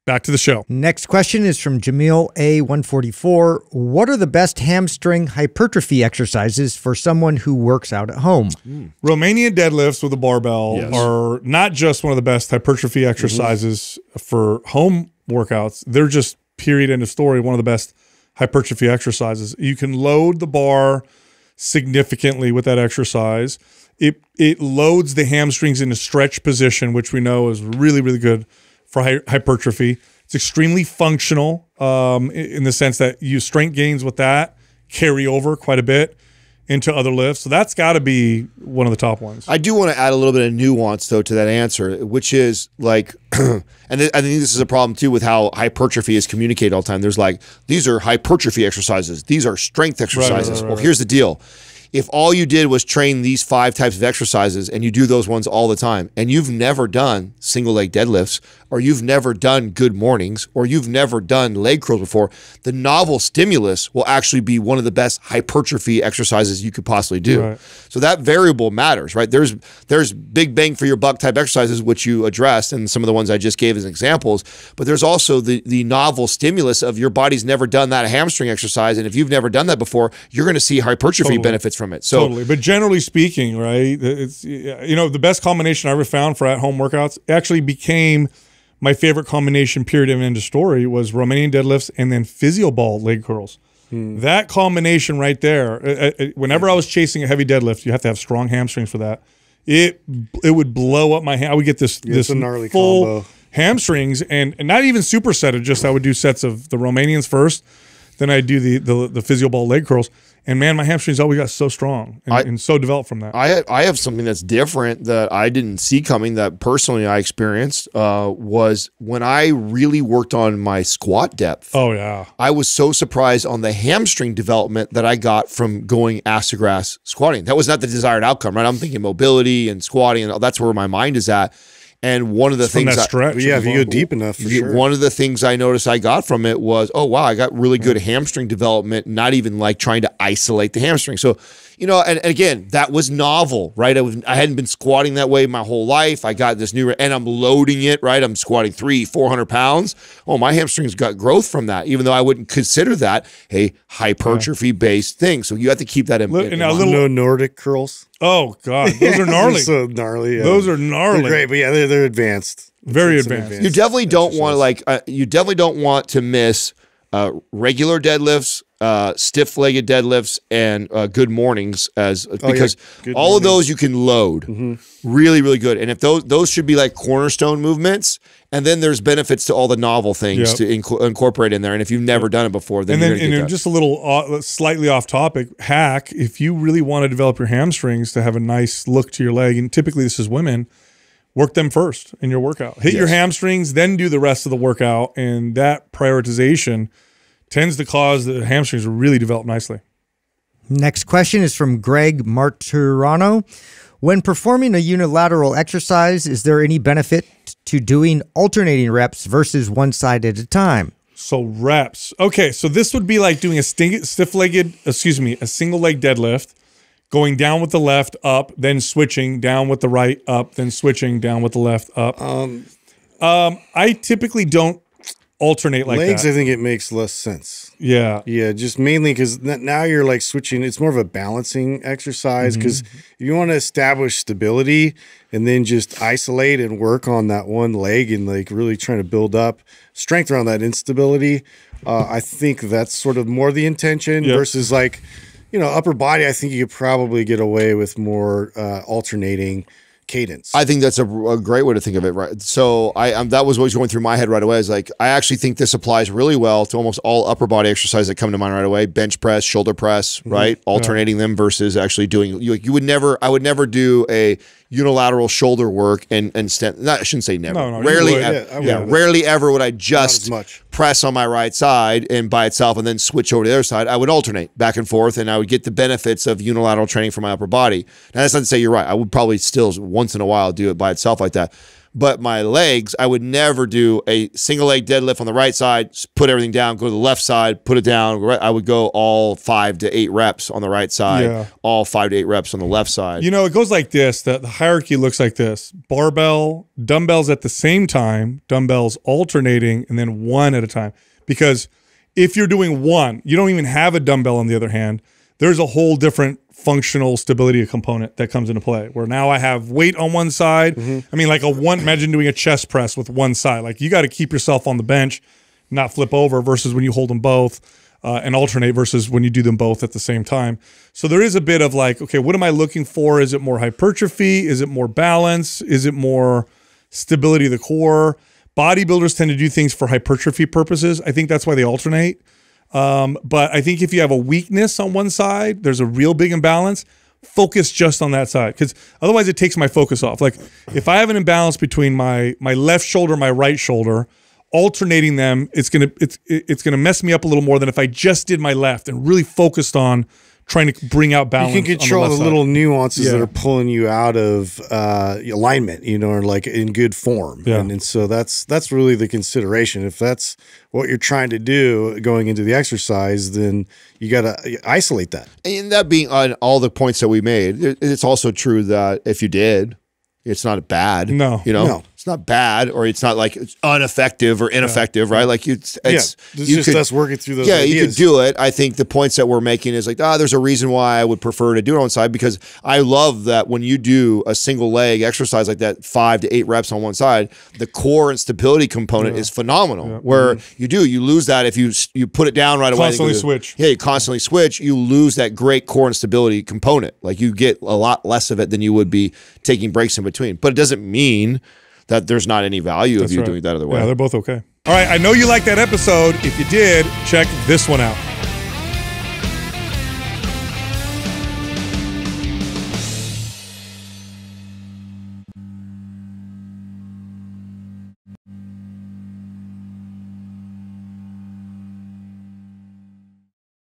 Speaker 1: Back to the show.
Speaker 4: Next question is from Jamil A144. What are the best hamstring hypertrophy exercises for someone who works out at home? Hmm.
Speaker 1: Romanian deadlifts with a barbell
Speaker 2: Yes.
Speaker 1: are not just one of the best hypertrophy mm-hmm. exercises for home workouts. They're just period end of story. One of the best hypertrophy exercises. You can load the bar significantly with that exercise. It it loads the hamstrings in a stretch position, which we know is really really good for hy- hypertrophy. It's extremely functional um, in the sense that you strength gains with that carry over quite a bit into other lifts. So that's got to be one of the top ones.
Speaker 2: I do want to add a little bit of nuance though to that answer, which is like, and I think this is a problem too with how hypertrophy is communicated all the time. There's like these are hypertrophy exercises, these are strength exercises.
Speaker 1: right,
Speaker 2: well,
Speaker 1: right.
Speaker 2: here's the deal. If all you did was train these five types of exercises and you do those ones all the time, and you've never done single leg deadlifts, or you've never done good mornings, or you've never done leg curls before, the novel stimulus will actually be one of the best hypertrophy exercises you could possibly do.
Speaker 1: Right.
Speaker 2: So that variable matters, right? There's there's big bang for your buck type exercises which you addressed, and some of the ones I just gave as examples. But there's also the the novel stimulus of your body's never done that hamstring exercise, and if you've never done that before, you're going to see hypertrophy
Speaker 1: Totally.
Speaker 2: benefits from it. So
Speaker 1: totally. But generally speaking, right? It's you know the best combination I ever found for at home workouts actually became my favorite combination. Period. And end of story was Romanian deadlifts and then physio ball leg curls. That combination right there. uh, uh, Whenever I was chasing a heavy deadlift, you have to have strong hamstrings for that. It it would blow up my hand. I would get this
Speaker 3: Yeah,
Speaker 1: this
Speaker 3: a gnarly
Speaker 1: full
Speaker 3: combo.
Speaker 1: hamstrings and, and not even supersetted. Just I would do sets of the Romanians first, then I'd do the the the physio ball leg curls. And man, my hamstrings always got so strong and,
Speaker 2: I-
Speaker 1: and so developed from that.
Speaker 2: I I have something that's different that I didn't see coming that personally I experienced uh, was when I really worked on my squat depth.
Speaker 1: oh yeah.
Speaker 2: I was so surprised on the hamstring development that I got from going ass to grass squatting. That was not the desired outcome, right? I'm thinking mobility and squatting, and that's where my mind is at. And one of the
Speaker 1: From
Speaker 2: things
Speaker 1: that
Speaker 2: I-
Speaker 1: stretch.
Speaker 3: But yeah, if you go deep enough, for
Speaker 2: the-
Speaker 3: sure.
Speaker 2: One of the things I noticed I got from it was, oh wow, I got really good hamstring development. Not even like trying to isolate the hamstring. So, you know, and, and again, that was novel, right? I was I hadn't been squatting that way my whole life. I got this new, and I'm loading it, right? I'm squatting three, four hundred pounds. Oh, my hamstrings got growth from that, even though I wouldn't consider that a hypertrophy based thing. So you have to keep that in.
Speaker 1: Look,
Speaker 2: in
Speaker 1: and now
Speaker 2: mind.
Speaker 1: little-
Speaker 3: no Nordic curls.
Speaker 1: Oh god, those are gnarly.
Speaker 3: so gnarly. yeah.
Speaker 1: Those are
Speaker 3: They're
Speaker 1: gnarly.
Speaker 3: great, but yeah, they're, they're advanced.
Speaker 1: Very
Speaker 3: It's an
Speaker 1: advanced.
Speaker 2: You definitely don't want to like. Uh, you definitely don't want to miss uh, regular deadlifts, uh, stiff-legged deadlifts, and uh, good mornings as because
Speaker 3: Good
Speaker 2: all of those you can load really, really good. And if those those should be like cornerstone movements, and then there's benefits to all the novel things
Speaker 1: Yep.
Speaker 2: to inco- incorporate in there. And if you've never done it before, then
Speaker 1: and
Speaker 2: you're
Speaker 1: then, and just a little slightly off topic hack. If you really want to develop your hamstrings to have a nice look to your leg, and typically this is women, work them first in your workout. Hit your hamstrings, then do the rest of the workout, and that prioritization tends to cause the hamstrings to really develop nicely.
Speaker 4: Next question is from Greg Marturano. When performing a unilateral exercise, is there any benefit to doing alternating reps versus one side at a time?
Speaker 1: So reps. Okay, so this would be like doing a stiff-legged, excuse me, a single leg deadlift, going down with the left, up, then switching down with the right, up, then switching down with the left, up. Um, I typically don't alternate like
Speaker 3: Legs,
Speaker 1: that.
Speaker 3: I think it makes less sense.
Speaker 1: yeah.
Speaker 3: Yeah, just mainly because now you're like switching. It's more of a balancing exercise because
Speaker 1: Mm-hmm.
Speaker 3: you want to establish stability and then just isolate and work on that one leg and like really trying to build up strength around that instability. Uh, I think that's sort of more the intention
Speaker 1: Yep.
Speaker 3: versus like, you know, upper body. I think you could probably get away with more uh, alternating cadence.
Speaker 2: I think that's a, a great way to think of it, right? So I um, that was what was going through my head right away. I was like, I actually think this applies really well to almost all upper body exercises that come to mind right away: bench press, shoulder press, right? Alternating them versus actually doing. You, you would never, I would never do a unilateral shoulder work and and stand. Not, I shouldn't say never.
Speaker 1: No, no,
Speaker 2: rarely,
Speaker 1: would.
Speaker 2: ev-
Speaker 3: Yeah, I
Speaker 2: yeah, rarely ever would I just
Speaker 3: much.
Speaker 2: press on my right side and by itself and then switch over to the other side. I would alternate back and forth and I would get the benefits of unilateral training for my upper body. Now that's not to say you're right. I would probably still once in a while do it by itself like that. But my legs, I would never do a single leg deadlift on the right side, put everything down, go to the left side, put it down. I would go all five to eight reps on the right side,
Speaker 1: Yeah.
Speaker 2: all five to eight reps on the left side.
Speaker 1: You know, it goes like this. The, the hierarchy looks like this: barbell, dumbbells at the same time, dumbbells alternating, and then one at a time. Because if you're doing one, you don't even have a dumbbell. On the other hand, there's a whole different functional stability component that comes into play. Where now I have weight on one side. I mean, like a one. Imagine doing a chest press with one side. Like you got to keep yourself on the bench, not flip over. Versus when you hold them both uh, and alternate versus when you do them both at the same time. So there is a bit of like, okay, what am I looking for? Is it more hypertrophy? Is it more balance? Is it more stability of the core? Bodybuilders tend to do things for hypertrophy purposes. I think that's why they alternate. Um, but I think if you have a weakness on one side, there's a real big imbalance. Focus just on that side because otherwise it takes my focus off. Like if I have an imbalance between my my left shoulder, my right shoulder, alternating them, it's gonna it's it's gonna mess me up a little more than if I just did my left and really focused on trying to bring out balance.
Speaker 3: You can
Speaker 1: on
Speaker 3: control the,
Speaker 1: left side.
Speaker 3: little nuances that are pulling you out of uh, alignment, you know, or like in good form.
Speaker 1: Yeah.
Speaker 3: And, and so that's that's really the consideration. If that's what you're trying to do going into the exercise, then you got to isolate that.
Speaker 2: And that being on all the points that we made, it's also true that if you did, it's not bad.
Speaker 1: No.
Speaker 2: you know,
Speaker 3: No.
Speaker 2: Not bad, or it's not like it's ineffective or ineffective, right? Like you, it's,
Speaker 3: yeah, it's just us working through those.
Speaker 2: yeah, you could do it. I think the points that we're making is like, ah, there's a reason why I would prefer to do it on side because I love that when you do a single leg exercise like that, five to eight reps on one side, the core and stability component is phenomenal. Where you do, you lose that if you you put it down right away.
Speaker 1: Constantly switch.
Speaker 2: Yeah, you constantly switch. You lose that great core and stability component. Like you get a lot less of it than you would be taking breaks in between. But it doesn't mean that there's not any value of you
Speaker 1: right.
Speaker 2: doing that other way.
Speaker 1: Yeah, they're both okay. All right, I know you liked that episode. If you did, check this one out.